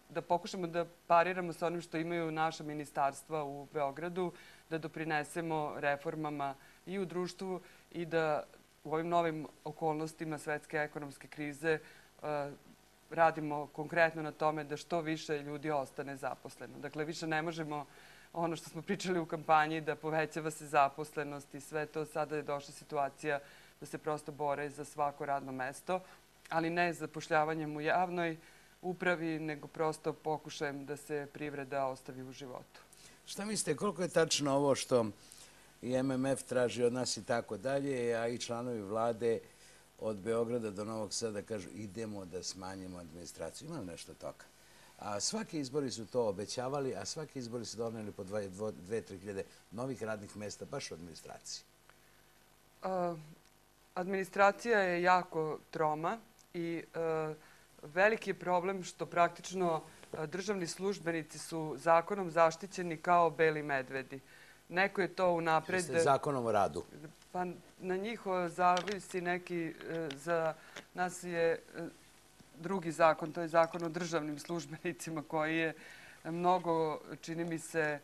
Speaker 2: da pokušamo da pariramo sa onim što imaju naša ministarstva u Beogradu, da doprinesemo reformama i u društvu i da u ovim novim okolnostima svetske ekonomske krize radimo konkretno na tome da što više ljudi ostane zaposleno. Dakle, više ne možemo ono što smo pričali u kampanji, da povećava se zaposlenost i sve to. Sada je došla situacija da se prosto bore za svako radno mesto, ali ne zapošljavanjem u javnoj upravi, nego prosto pokušajem da se privreda ostavi u životu.
Speaker 1: Šta mislite, koliko je tačno ovo što i MMF traži od nas i tako dalje, a i članovi vlade od Beograda do Novog Sada kažu idemo da smanjimo administraciju. Ima nešto toga? A svaki izbori su to obećavali, a svaki izbori su doneli po 2-3 hiljade novih radnih mesta baš u administraciji.
Speaker 2: administracija je jako troma i veliki je problem što praktično državni službenici su zakonom zaštićeni kao beli medvedi. Neko je to unapred...
Speaker 1: Jeste zakonom o radu?
Speaker 2: Pa na njih zavisi neki, e, za nas je e, drugi zakon, to je zakon o državnim službenicima koji je mnogo, čini mi se,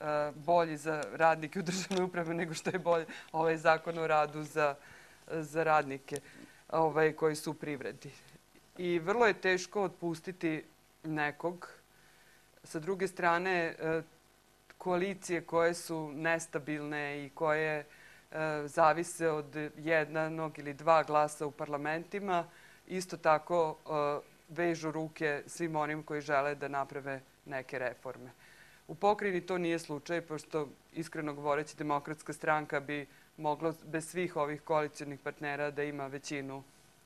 Speaker 2: e, bolji za radnike u državnoj upravi nego što je bolji ovaj zakon o radu za, za radnike ovaj, koji su u privredi. I vrlo je teško otpustiti nekog. Sa druge strane, koalicije koje su nestabilne i koje e, zavise od jednog ili dva glasa u parlamentima, isto tako e, vežu ruke svim onim koji žele da naprave neke reforme. U pokrini to nije slučaj, pošto, iskreno govoreći, demokratska stranka bi mogla bez svih ovih koalicijonih partnera da ima većinu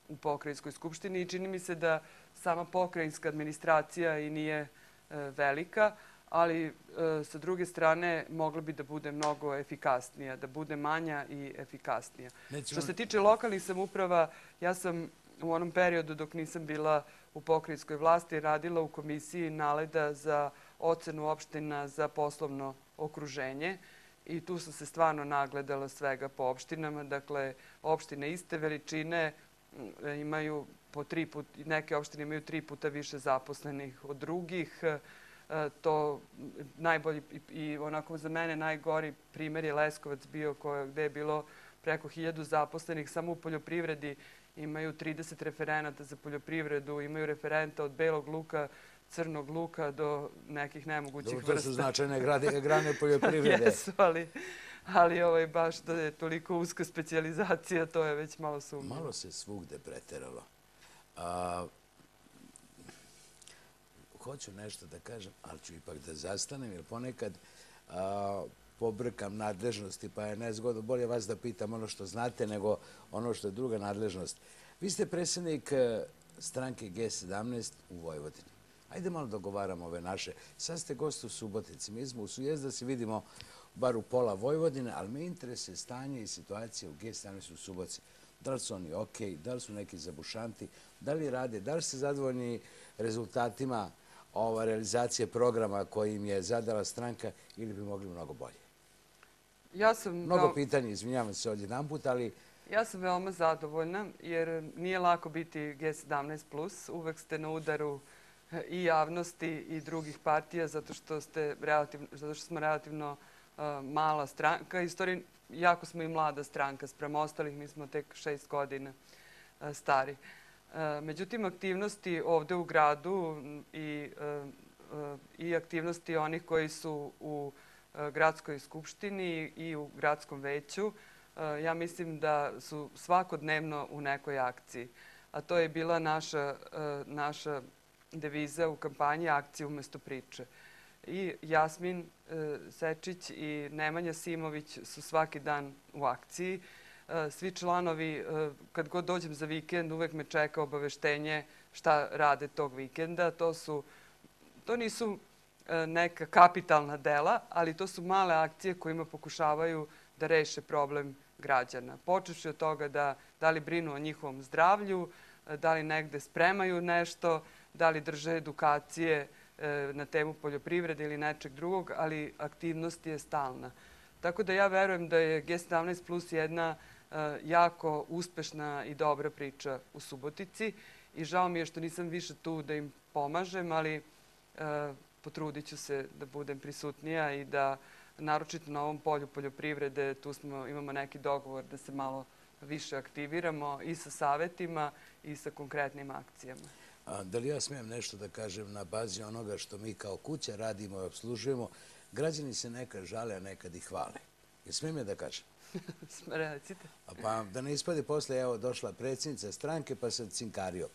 Speaker 2: u pokrajinskoj skupštini i čini mi se da sama pokrajinska administracija i nije e, velika, ali e, sa druge strane mogla bi da bude mnogo efikasnija, da bude manja i efikasnija. Što se tiče lokalnih samuprava, ja sam u onom periodu dok nisam bila u pokrajinskoj vlasti radila u komisiji naleda za ocenu opština za poslovno okruženje i tu sam se stvarno nagledala svega po opštinama. Dakle, opštine iste veličine imaju po tri put, neke opštine imaju tri puta više zaposlenih od drugih. E, to najbolji i onako za mene najgori primer je Leskovac bio koje, gde je bilo preko hiljadu zaposlenih samo u poljoprivredi imaju 30 referenata za poljoprivredu, imaju referenta od belog luka, crnog luka do nekih nemogućih vrsta.
Speaker 1: To su značajne grane, grane poljoprivrede.
Speaker 2: Jesu, ali, ali ovaj, baš da je toliko uska specializacija, to je već malo sumnjivo.
Speaker 1: Malo se svugde preteralo. A, hoću nešto da kažem, ali ću ipak da zastanem, jer ponekad pobrkam nadležnosti, pa je nezgodno. Bolje vas da pitam ono što znate, nego ono što je druga nadležnost. Vi ste predsjednik e, stranke G17 u Vojvodini. Ajde malo dogovaramo ove naše. Sad ste gost u Subotici. Mi smo u Sujezd da se vidimo bar u pola Vojvodine, ali me interese stanje i situacija u G17 u Subotici. Da li su oni ok, da li su neki zabušanti, da li rade, da li ste zadovoljni rezultatima ova realizacije programa koji im je zadala stranka ili bi mogli mnogo bolje?
Speaker 2: Ja sam...
Speaker 1: Mnogo pitanja, izvinjavam se ovdje jedan put, ali...
Speaker 2: Ja sam veoma zadovoljna jer nije lako biti G17+. Uvek ste na udaru eh, i javnosti i drugih partija zato što, ste relativno, zato što smo relativno uh, mala stranka. Istoriji, jako smo i mlada stranka. Sprem ostalih mi smo tek šest godina uh, stari. Uh, Međutim, aktivnosti ovde u gradu i, e, e, i aktivnosti onih koji su u e, gradskoj skupštini i u gradskom veću, ja mislim da su svakodnevno u nekoj akciji. A to je bila naša, naša deviza u kampanji akcije umesto priče. I Jasmin Sečić i Nemanja Simović su svaki dan u akciji. E, svi članovi, e, kad god dođem za vikend, uvek me čeka obaveštenje šta rade tog vikenda. To, su, to nisu e, neka kapitalna dela, ali to su male akcije kojima pokušavaju da reše problem građana. Počeši od toga da, da li brinu o njihovom zdravlju, da li negde spremaju nešto, da li drže edukacije na temu poljoprivrede ili nečeg drugog, ali aktivnost je stalna. Tako da ja verujem da je G17 plus jedna e, jako uspešna i dobra priča u Subotici i žao mi je što nisam više tu da im pomažem, ali potrudit ću se da budem prisutnija i da naročito na ovom polju poljoprivrede, tu smo, imamo neki dogovor da se malo više aktiviramo i sa savetima i sa konkretnim akcijama.
Speaker 1: A, da li ja smijem nešto da kažem na bazi onoga što mi kao kuća radimo i obslužujemo? Građani se nekad žale, a nekad i hvale. I smijem je da kažem?
Speaker 2: Recite.
Speaker 1: Pa da ne ispade posle, evo, došla predsjednica stranke pa sam cinkario.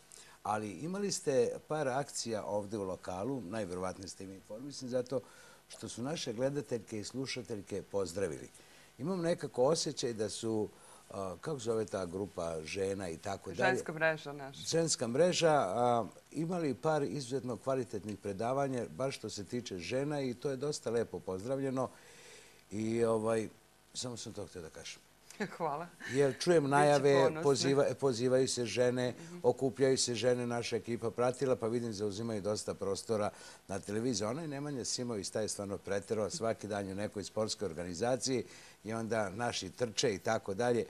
Speaker 1: Ali imali ste par akcija ovde u lokalu, najverovatnije ste im informisani, zato što su naše gledateljke i slušateljke pozdravili. Imam nekako osjećaj da su kako zove ta grupa žena i tako dalje.
Speaker 2: Ženska mreža naša.
Speaker 1: Ženska mreža. Imali par izuzetno kvalitetnih predavanja, baš što se tiče žena i to je dosta lepo pozdravljeno. I ovaj, samo sam to htio da kažem.
Speaker 2: Hvala.
Speaker 1: Jer čujem najave, pozivaju se žene, okupljaju se žene, naša ekipa pratila, pa vidim zauzimaju dosta prostora na televiziji. Ona je Nemanja Simović, taj je stvarno preterao svaki dan u nekoj sportskoj organizaciji i onda naši trče i tako dalje.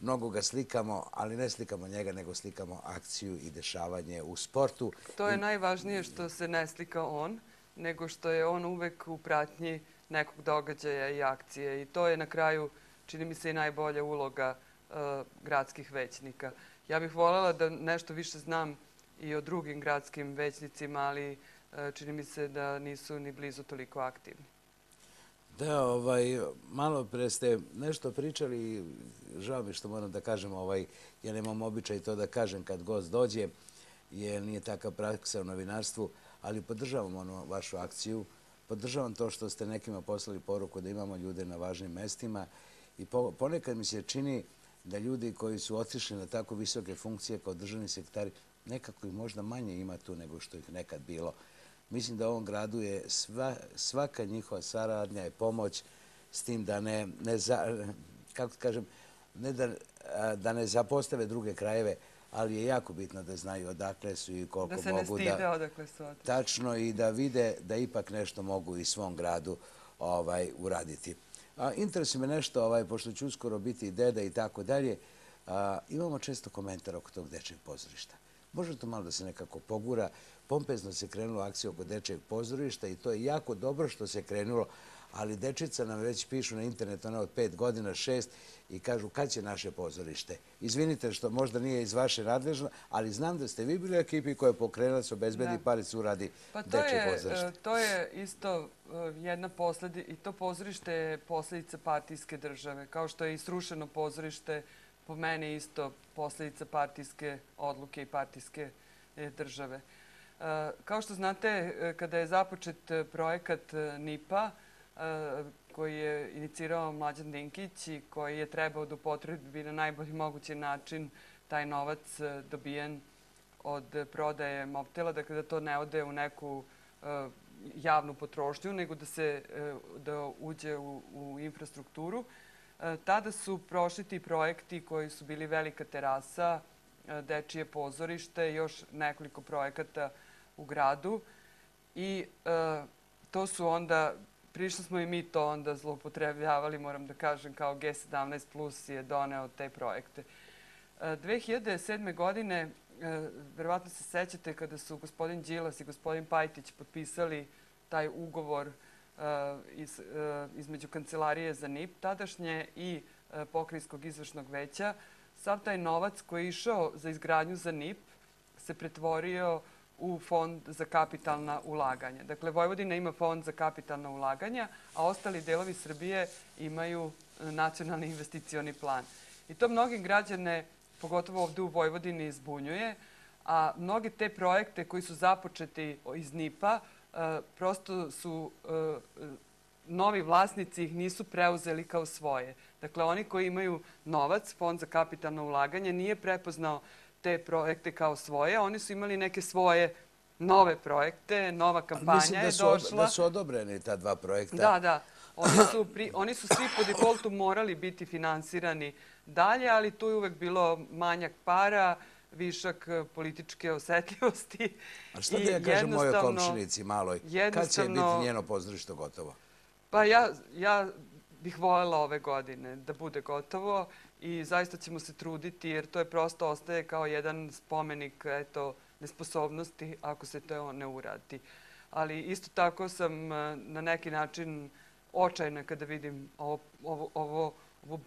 Speaker 1: Mnogo ga slikamo, ali ne slikamo njega, nego slikamo akciju i dešavanje u sportu.
Speaker 2: To je najvažnije što se ne slika on, nego što je on uvek u pratnji nekog događaja i akcije. I to je na kraju čini mi se i najbolja uloga uh, gradskih većnika. Ja bih voljela da nešto više znam i o drugim gradskim većnicima, ali uh, čini mi se da nisu ni blizu toliko aktivni.
Speaker 1: Da, ovaj, malo pre ste nešto pričali, žao mi što moram da kažem, ovaj, ja nemam običaj to da kažem kad gost dođe, jer nije taka praksa u novinarstvu, ali podržavam ono vašu akciju, podržavam to što ste nekima poslali poruku da imamo ljude na važnim mestima I ponekad mi se čini da ljudi koji su otišli na tako visoke funkcije kao državni sekretari, nekako ih možda manje ima tu nego što ih nekad bilo. Mislim da u ovom gradu je svaka njihova saradnja i pomoć s tim da ne, kako kažem, ne da, da ne zapostave druge krajeve, ali je jako bitno da znaju odakle su i koliko mogu
Speaker 2: da... Da se ne stide odakle su otišli.
Speaker 1: Tačno i da vide da ipak nešto mogu i svom gradu ovaj, uraditi. Interesuje me nešto, ovaj, pošto ću uskoro biti deda i tako dalje, imamo često komentar oko tog dečeg pozorišta. Može to malo da se nekako pogura. Pompezno se krenulo akcija oko dečeg pozorišta i to je jako dobro što se krenulo, ali dečica nam već pišu na internetu, ona od pet godina, šest, i kažu kad će naše pozorište. Izvinite što možda nije iz vaše nadležno, ali znam da ste vi bili ekipi koja je pokrenula se obezbedi paric uradi pa deče pozorište.
Speaker 2: E, to je isto e, jedna posledica, i to pozorište je posledica partijske države, kao što je i srušeno pozorište po mene isto posledica partijske odluke i partijske e, države. Kao što znate, kada je započet projekat NIPA, koji je inicirao Mlađan Dinkić i koji je trebao da upotrebi na najbolji mogući način taj novac e, dobijen od prodaje Mobtela, dakle da to ne ode u neku e, javnu potrošnju, nego da se e, da uđe u, u infrastrukturu. Tada su prošli ti projekti koji su bili Velika terasa, Dečije pozorište, još nekoliko projekata u gradu i to su onda Prišli smo i mi to onda zloupotrebljavali, moram da kažem, kao G17 Plus je doneo te projekte. 2007. E, godine, e, verovatno se sećate kada su gospodin Đilas i gospodin Pajtić potpisali taj ugovor e, iz, između Kancelarije za NIP tadašnje i Pokrijskog izvršnog veća, sav taj novac koji je išao za izgradnju za NIP se pretvorio u u fond za kapitalna ulaganja. Dakle, Vojvodina ima fond za kapitalna ulaganja, a ostali delovi Srbije imaju e, nacionalni investicioni plan. I to mnogi građane, pogotovo ovde u Vojvodini, izbunjuje, a mnoge te projekte koji su započeti iz NIP-a e, prosto su e, novi vlasnici ih nisu preuzeli kao svoje. Dakle, oni koji imaju novac, fond za kapitalno ulaganje, nije prepoznao te projekte kao svoje. Oni su imali neke svoje nove projekte, nova kampanja je došla. Mislim
Speaker 1: da su odobreni ta dva projekta.
Speaker 2: Da, da. Oni su, pri, oni su svi po defaultu morali biti finansirani dalje, ali tu je uvek bilo manjak para višak e, političke osetljivosti.
Speaker 1: A šta da ja kažem mojoj komšinici maloj? Kad će biti njeno pozorište gotovo?
Speaker 2: Pa ja, ja bih voljela ove godine da bude gotovo i zaista ćemo se truditi jer to je prosto ostaje kao jedan spomenik eto, nesposobnosti ako se to ne uradi. Ali isto tako sam e, na neki način očajna kada vidim ovo, ovo, ovo ovu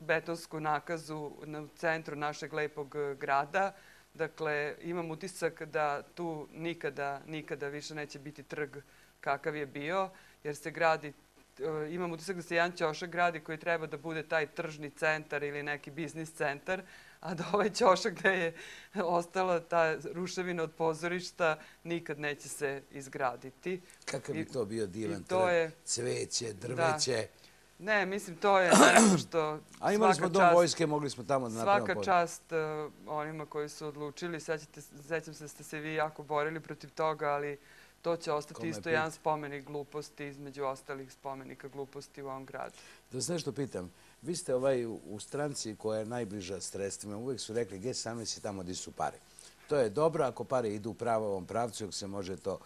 Speaker 2: betonsku nakazu na centru našeg lepog e, grada. Dakle, imam utisak da tu nikada, nikada više neće biti trg kakav je bio, jer se gradi imam utisak da se jedan ćošak gradi koji treba da bude taj tržni centar ili neki biznis centar, a da ovaj ćošak gde je ostala ta ruševina od pozorišta nikad neće se izgraditi.
Speaker 1: Kakav bi to bio divan trg? Je, cveće, drveće. Da,
Speaker 2: Ne, mislim, to je nešto što...
Speaker 1: A imali smo dom vojske, mogli smo tamo da napravimo
Speaker 2: Svaka čast uh, onima koji su odlučili. Sećam se da ste se vi jako borili protiv toga, ali to će ostati Kome isto jedan spomenik gluposti između ostalih spomenika gluposti u ovom gradu.
Speaker 1: Da se nešto pitam, vi ste ovaj u stranci koja je najbliža sredstvima, uvek su rekli G17 je tamo gdje su pare. To je dobro ako pare idu u pravom pravcu, ako se može to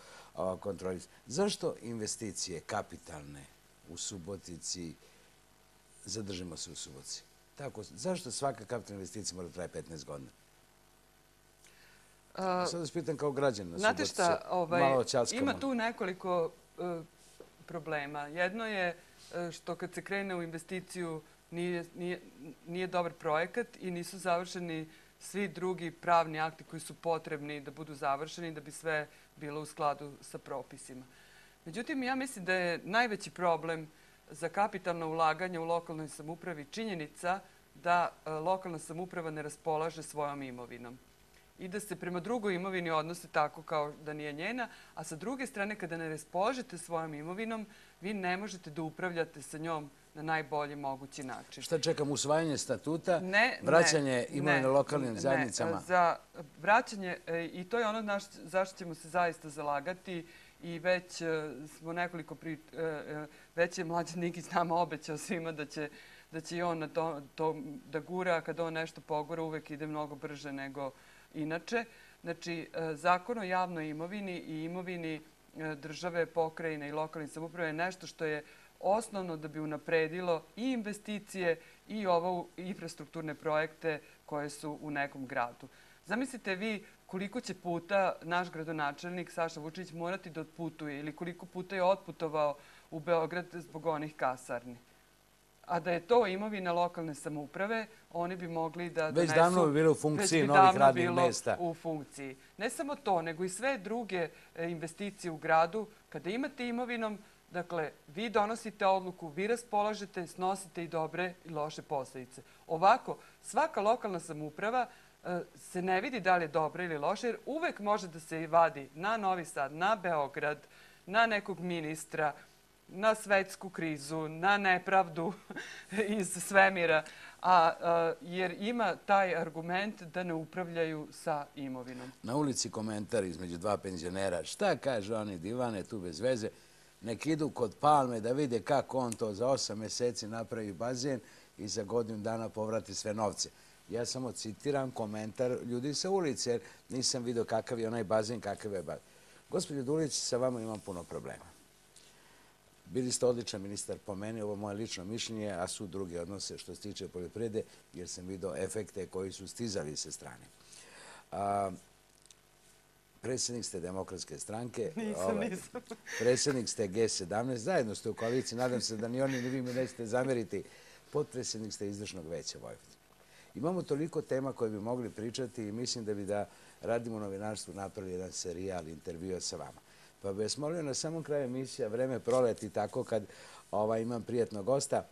Speaker 1: kontrolisati. Zašto investicije kapitalne u Subotici, zadržimo se u Subotici. Tako, zašto svaka kapitalna investicija mora da traje 15 godina? Sad vas pitam kao građan na
Speaker 2: Znate šta, ovaj, ima tu nekoliko uh, problema. Jedno je uh, što kad se krene u investiciju nije, nije, nije dobar projekat i nisu završeni svi drugi pravni akti koji su potrebni da budu završeni da bi sve bilo u skladu sa propisima. Međutim, ja mislim da je najveći problem za kapitalno ulaganje u lokalnoj samupravi činjenica da e, lokalna samuprava ne raspolaže svojom imovinom i da se prema drugoj imovini odnose tako kao da nije njena, a sa druge strane kada ne raspolažete svojom imovinom, vi ne možete da upravljate sa njom na najbolji mogući način.
Speaker 1: Šta čekam, usvajanje statuta, ne, vraćanje imovine lokalnim zajednicama? Ne,
Speaker 2: za vraćanje, e, i to je ono zašto ćemo se zaista zalagati, i već e, smo nekoliko pri... E, već je Mlađan Nikić nama obećao svima da će, da će i on na to, to da gura, kad on nešto pogura uvek ide mnogo brže nego inače. Znači, zakon o javnoj imovini i imovini države, pokrajine i lokalne samuprave je nešto što je osnovno da bi unapredilo i investicije i ovo infrastrukturne projekte koje su u nekom gradu. Zamislite vi koliko će puta naš gradonačelnik Saša Vučić morati da otputuje ili koliko puta je otputovao u Beograd zbog onih kasarni. A da je to imovina lokalne samouprave, oni bi mogli da
Speaker 1: donesu... Već davno bi bilo u funkciji novih radnih mesta.
Speaker 2: u funkciji. Ne samo to, nego i sve druge e, investicije u gradu. Kada imate imovinom, dakle, vi donosite odluku, vi raspolažete, snosite i dobre i loše posljedice. Ovako, svaka lokalna samouprava se ne vidi da li je dobro ili loše, jer uvek može da se vadi na Novi Sad, na Beograd, na nekog ministra, na svetsku krizu, na nepravdu iz svemira, a, jer ima taj argument da ne upravljaju sa imovinom.
Speaker 1: Na ulici komentar između dva penzionera. Šta kaže oni divane tu bez veze? Nek idu kod Palme da vide kako on to za osam meseci napravi bazen i za godinu dana povrati sve novce. Ja samo citiram komentar ljudi sa ulice, jer nisam vidio kakav je onaj bazen, kakav je bazen. Gospodin Dulić, sa vama imam puno problema. Bili ste odličan ministar po meni, ovo je moje lično mišljenje, a su drugi odnose što se tiče poljoprivrede, jer sam vidio efekte koji su stizali se strane. Predsjednik ste demokratske stranke.
Speaker 2: Nisam, ovaj, nisam.
Speaker 1: Predsjednik ste G17, zajedno ste u koaliciji, nadam se da ni oni ni vi mi nećete zameriti. Potpredsjednik ste izvršnog veća Vojvodina. Imamo toliko tema koje bi mogli pričati i mislim da bi da radimo novinarstvu napravili jedan serijal intervjua sa vama. Pa bi vas molio na samom kraju emisija Vreme proleti tako kad ovaj, imam prijatnog gosta.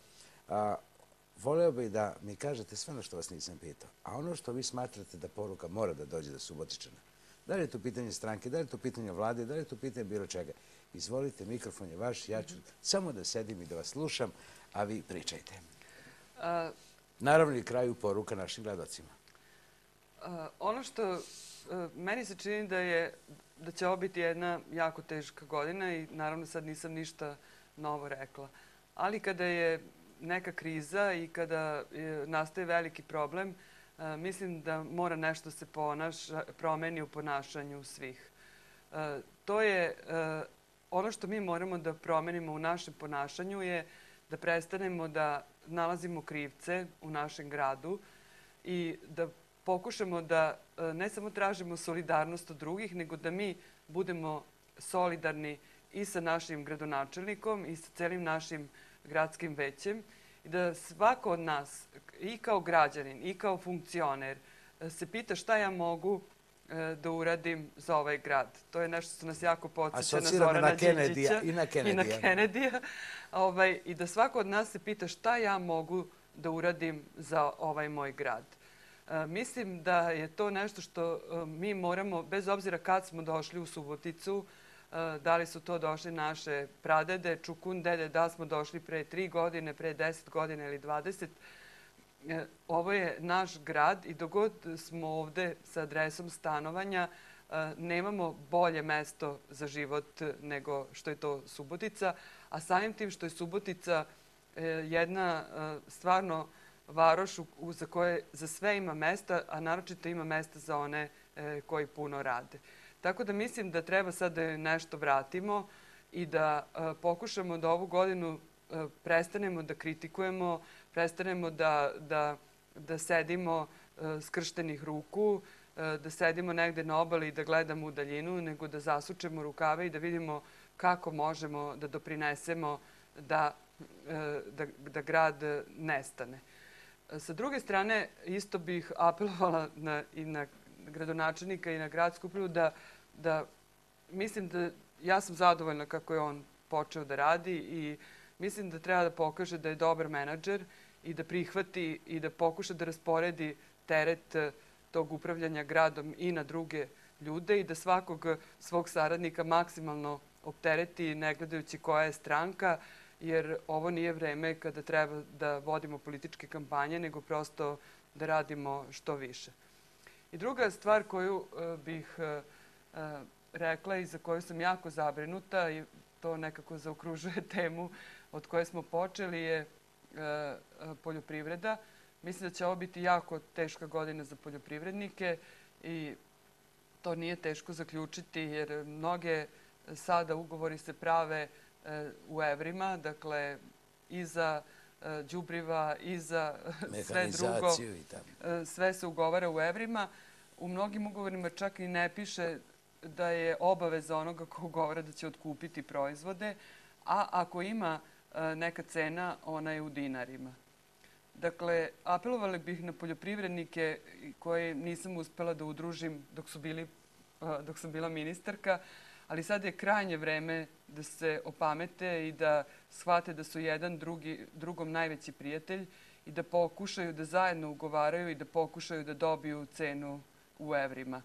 Speaker 1: Voleo bih da mi kažete sve ono što vas nisam pitao. A ono što vi smatrate da poruka mora da dođe do Subotičana. Da li je to pitanje stranke, da li je to pitanje vlade, da li je to pitanje bilo čega. Izvolite, mikrofon je vaš, ja ću samo da sedim i da vas slušam, a vi pričajte. Naravno i kraju poruka našim gledacima.
Speaker 2: Ono što meni se čini da je da će ovo biti jedna jako teška godina i naravno sad nisam ništa novo rekla. Ali kada je neka kriza i kada nastaje veliki problem, E, mislim da mora nešto se ponaša, promeni u ponašanju svih. To je ono što mi moramo da promenimo u našem ponašanju je da prestanemo da nalazimo krivce u našem gradu i da pokušamo da ne samo tražimo solidarnost od drugih, nego da mi budemo solidarni i sa našim gradonačelnikom i sa celim našim gradskim većem i da svako od nas, i kao građanin, i kao funkcioner, se pita šta ja mogu e, da uradim za ovaj grad. To je nešto što nas jako podsjeća na Zorana na Đinđića
Speaker 1: i na Kenedija.
Speaker 2: I na Kenedija. Ovaj, I da svako od nas se pita šta ja mogu da uradim za ovaj moj grad. E, mislim da je to nešto što e, mi moramo, bez obzira kad smo došli u Suboticu, E, da li su to došli naše pradede, čukundede, da smo došli pre tri godine, pre deset godina ili dvadeset. E, ovo je naš grad i dogod smo ovde sa adresom stanovanja, e, nemamo bolje mesto za život nego što je to Subotica, a samim tim što je Subotica jedna stvarno varoš za koje za sve ima mesta, a naročito ima mesta za one koji puno rade. Tako da mislim da treba sad da nešto vratimo i da uh, pokušamo da ovu godinu uh, prestanemo da kritikujemo, prestanemo da, da, da sedimo skrštenih ruku, da sedimo negde na obali i da gledamo u daljinu, nego da zasučemo rukave i da vidimo kako možemo da doprinesemo da, da, da grad nestane. Sa druge strane, isto bih apelovala na, i na gradonačelnika i na gradsku upravu da, da mislim da ja sam zadovoljna kako je on počeo da radi i mislim da treba da pokaže da je dobar menadžer i da prihvati i da pokuša da rasporedi teret eh, tog upravljanja gradom i na druge ljude i da svakog svog saradnika maksimalno optereti ne gledajući koja je stranka, jer ovo nije vreme kada treba da vodimo političke kampanje, nego prosto da radimo što više. I druga stvar koju uh, bih uh, rekla i za koju sam jako zabrinuta i to nekako zaokružuje temu od koje smo počeli je poljoprivreda. Mislim da će ovo biti jako teška godina za poljoprivrednike i to nije teško zaključiti jer mnoge sada ugovori se prave u evrima, dakle i za đubriva i za sve drugo. Sve se ugovara u evrima. U mnogim ugovorima čak i ne piše da je obaveza onoga ko govore da će otkupiti proizvode, a ako ima e, neka cena, ona je u dinarima. Dakle, apelovali bih na poljoprivrednike koje nisam uspela da udružim dok, su bili, e, dok sam bila ministarka, ali sad je krajnje vreme da se opamete i da shvate da su jedan drugi, drugom najveći prijatelj i da pokušaju da zajedno ugovaraju i da pokušaju da dobiju cenu u evrima.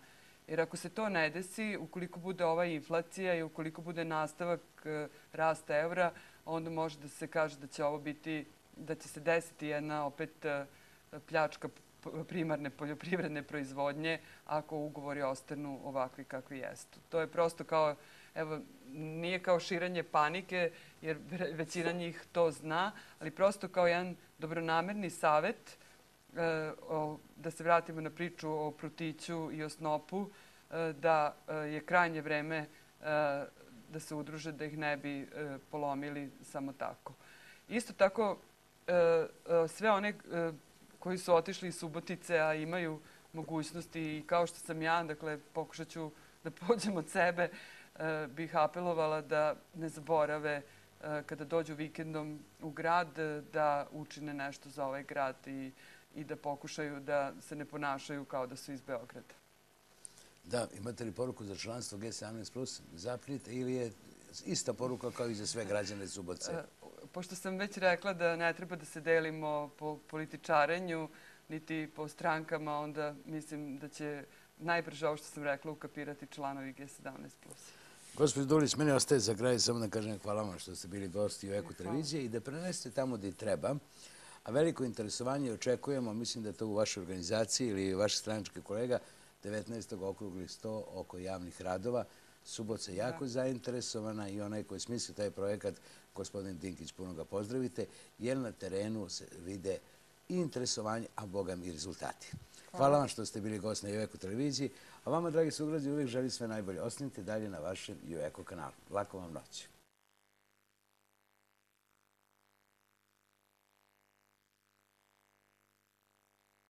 Speaker 2: Jer ako se to ne desi, ukoliko bude ova inflacija i ukoliko bude nastavak e, rasta evra, onda može da se kaže da će ovo biti, da će se desiti jedna opet e, pljačka primarne poljoprivredne proizvodnje ako ugovori ostanu ovakvi kakvi jestu. To je prosto kao, evo, nije kao širanje panike, jer većina njih to zna, ali prosto kao jedan dobronamerni savet E, da se vratimo na priču o prutiću i o snopu, e, da e, je krajnje vreme da se udruže, da ih ne bi polomili samo tako. Isto tako, sve one koji su otišli iz Subotice, a imaju mogućnosti i kao što sam ja, dakle, pokušat ću da pođem od sebe, bih apelovala da ne zaborave kada dođu vikendom u grad da učine nešto za ovaj grad i i da pokušaju da se ne ponašaju kao da su iz Beograda.
Speaker 1: Da, imate li poruku za članstvo G17+, zapnite ili je ista poruka kao i za sve građane Subotice?
Speaker 2: Pošto sam već rekla da ne treba da se delimo po političarenju, niti po strankama, onda mislim da će najbrže ovo što sam rekla ukapirati članovi G17+.
Speaker 1: Gospodin Dulić, mene ostaje za kraj samo da kažem hvala vam što ste bili gosti u Eko televizije i da prenesete tamo gde treba a veliko interesovanje očekujemo, mislim da je to u vašoj organizaciji ili vaših straničkih kolega, 19. okrugli 100 oko javnih radova. Suboca je jako zainteresovana i onaj koji smisli taj projekat, gospodin Dinkić, puno ga pozdravite, jer na terenu se vide i interesovanje, a boga mi i rezultati. Hvala vam što ste bili gost na Joveko televiziji, a vama, dragi sugrađani, uvijek želim sve najbolje. Ostanite dalje na vašem Joveko kanalu. Lako vam noć.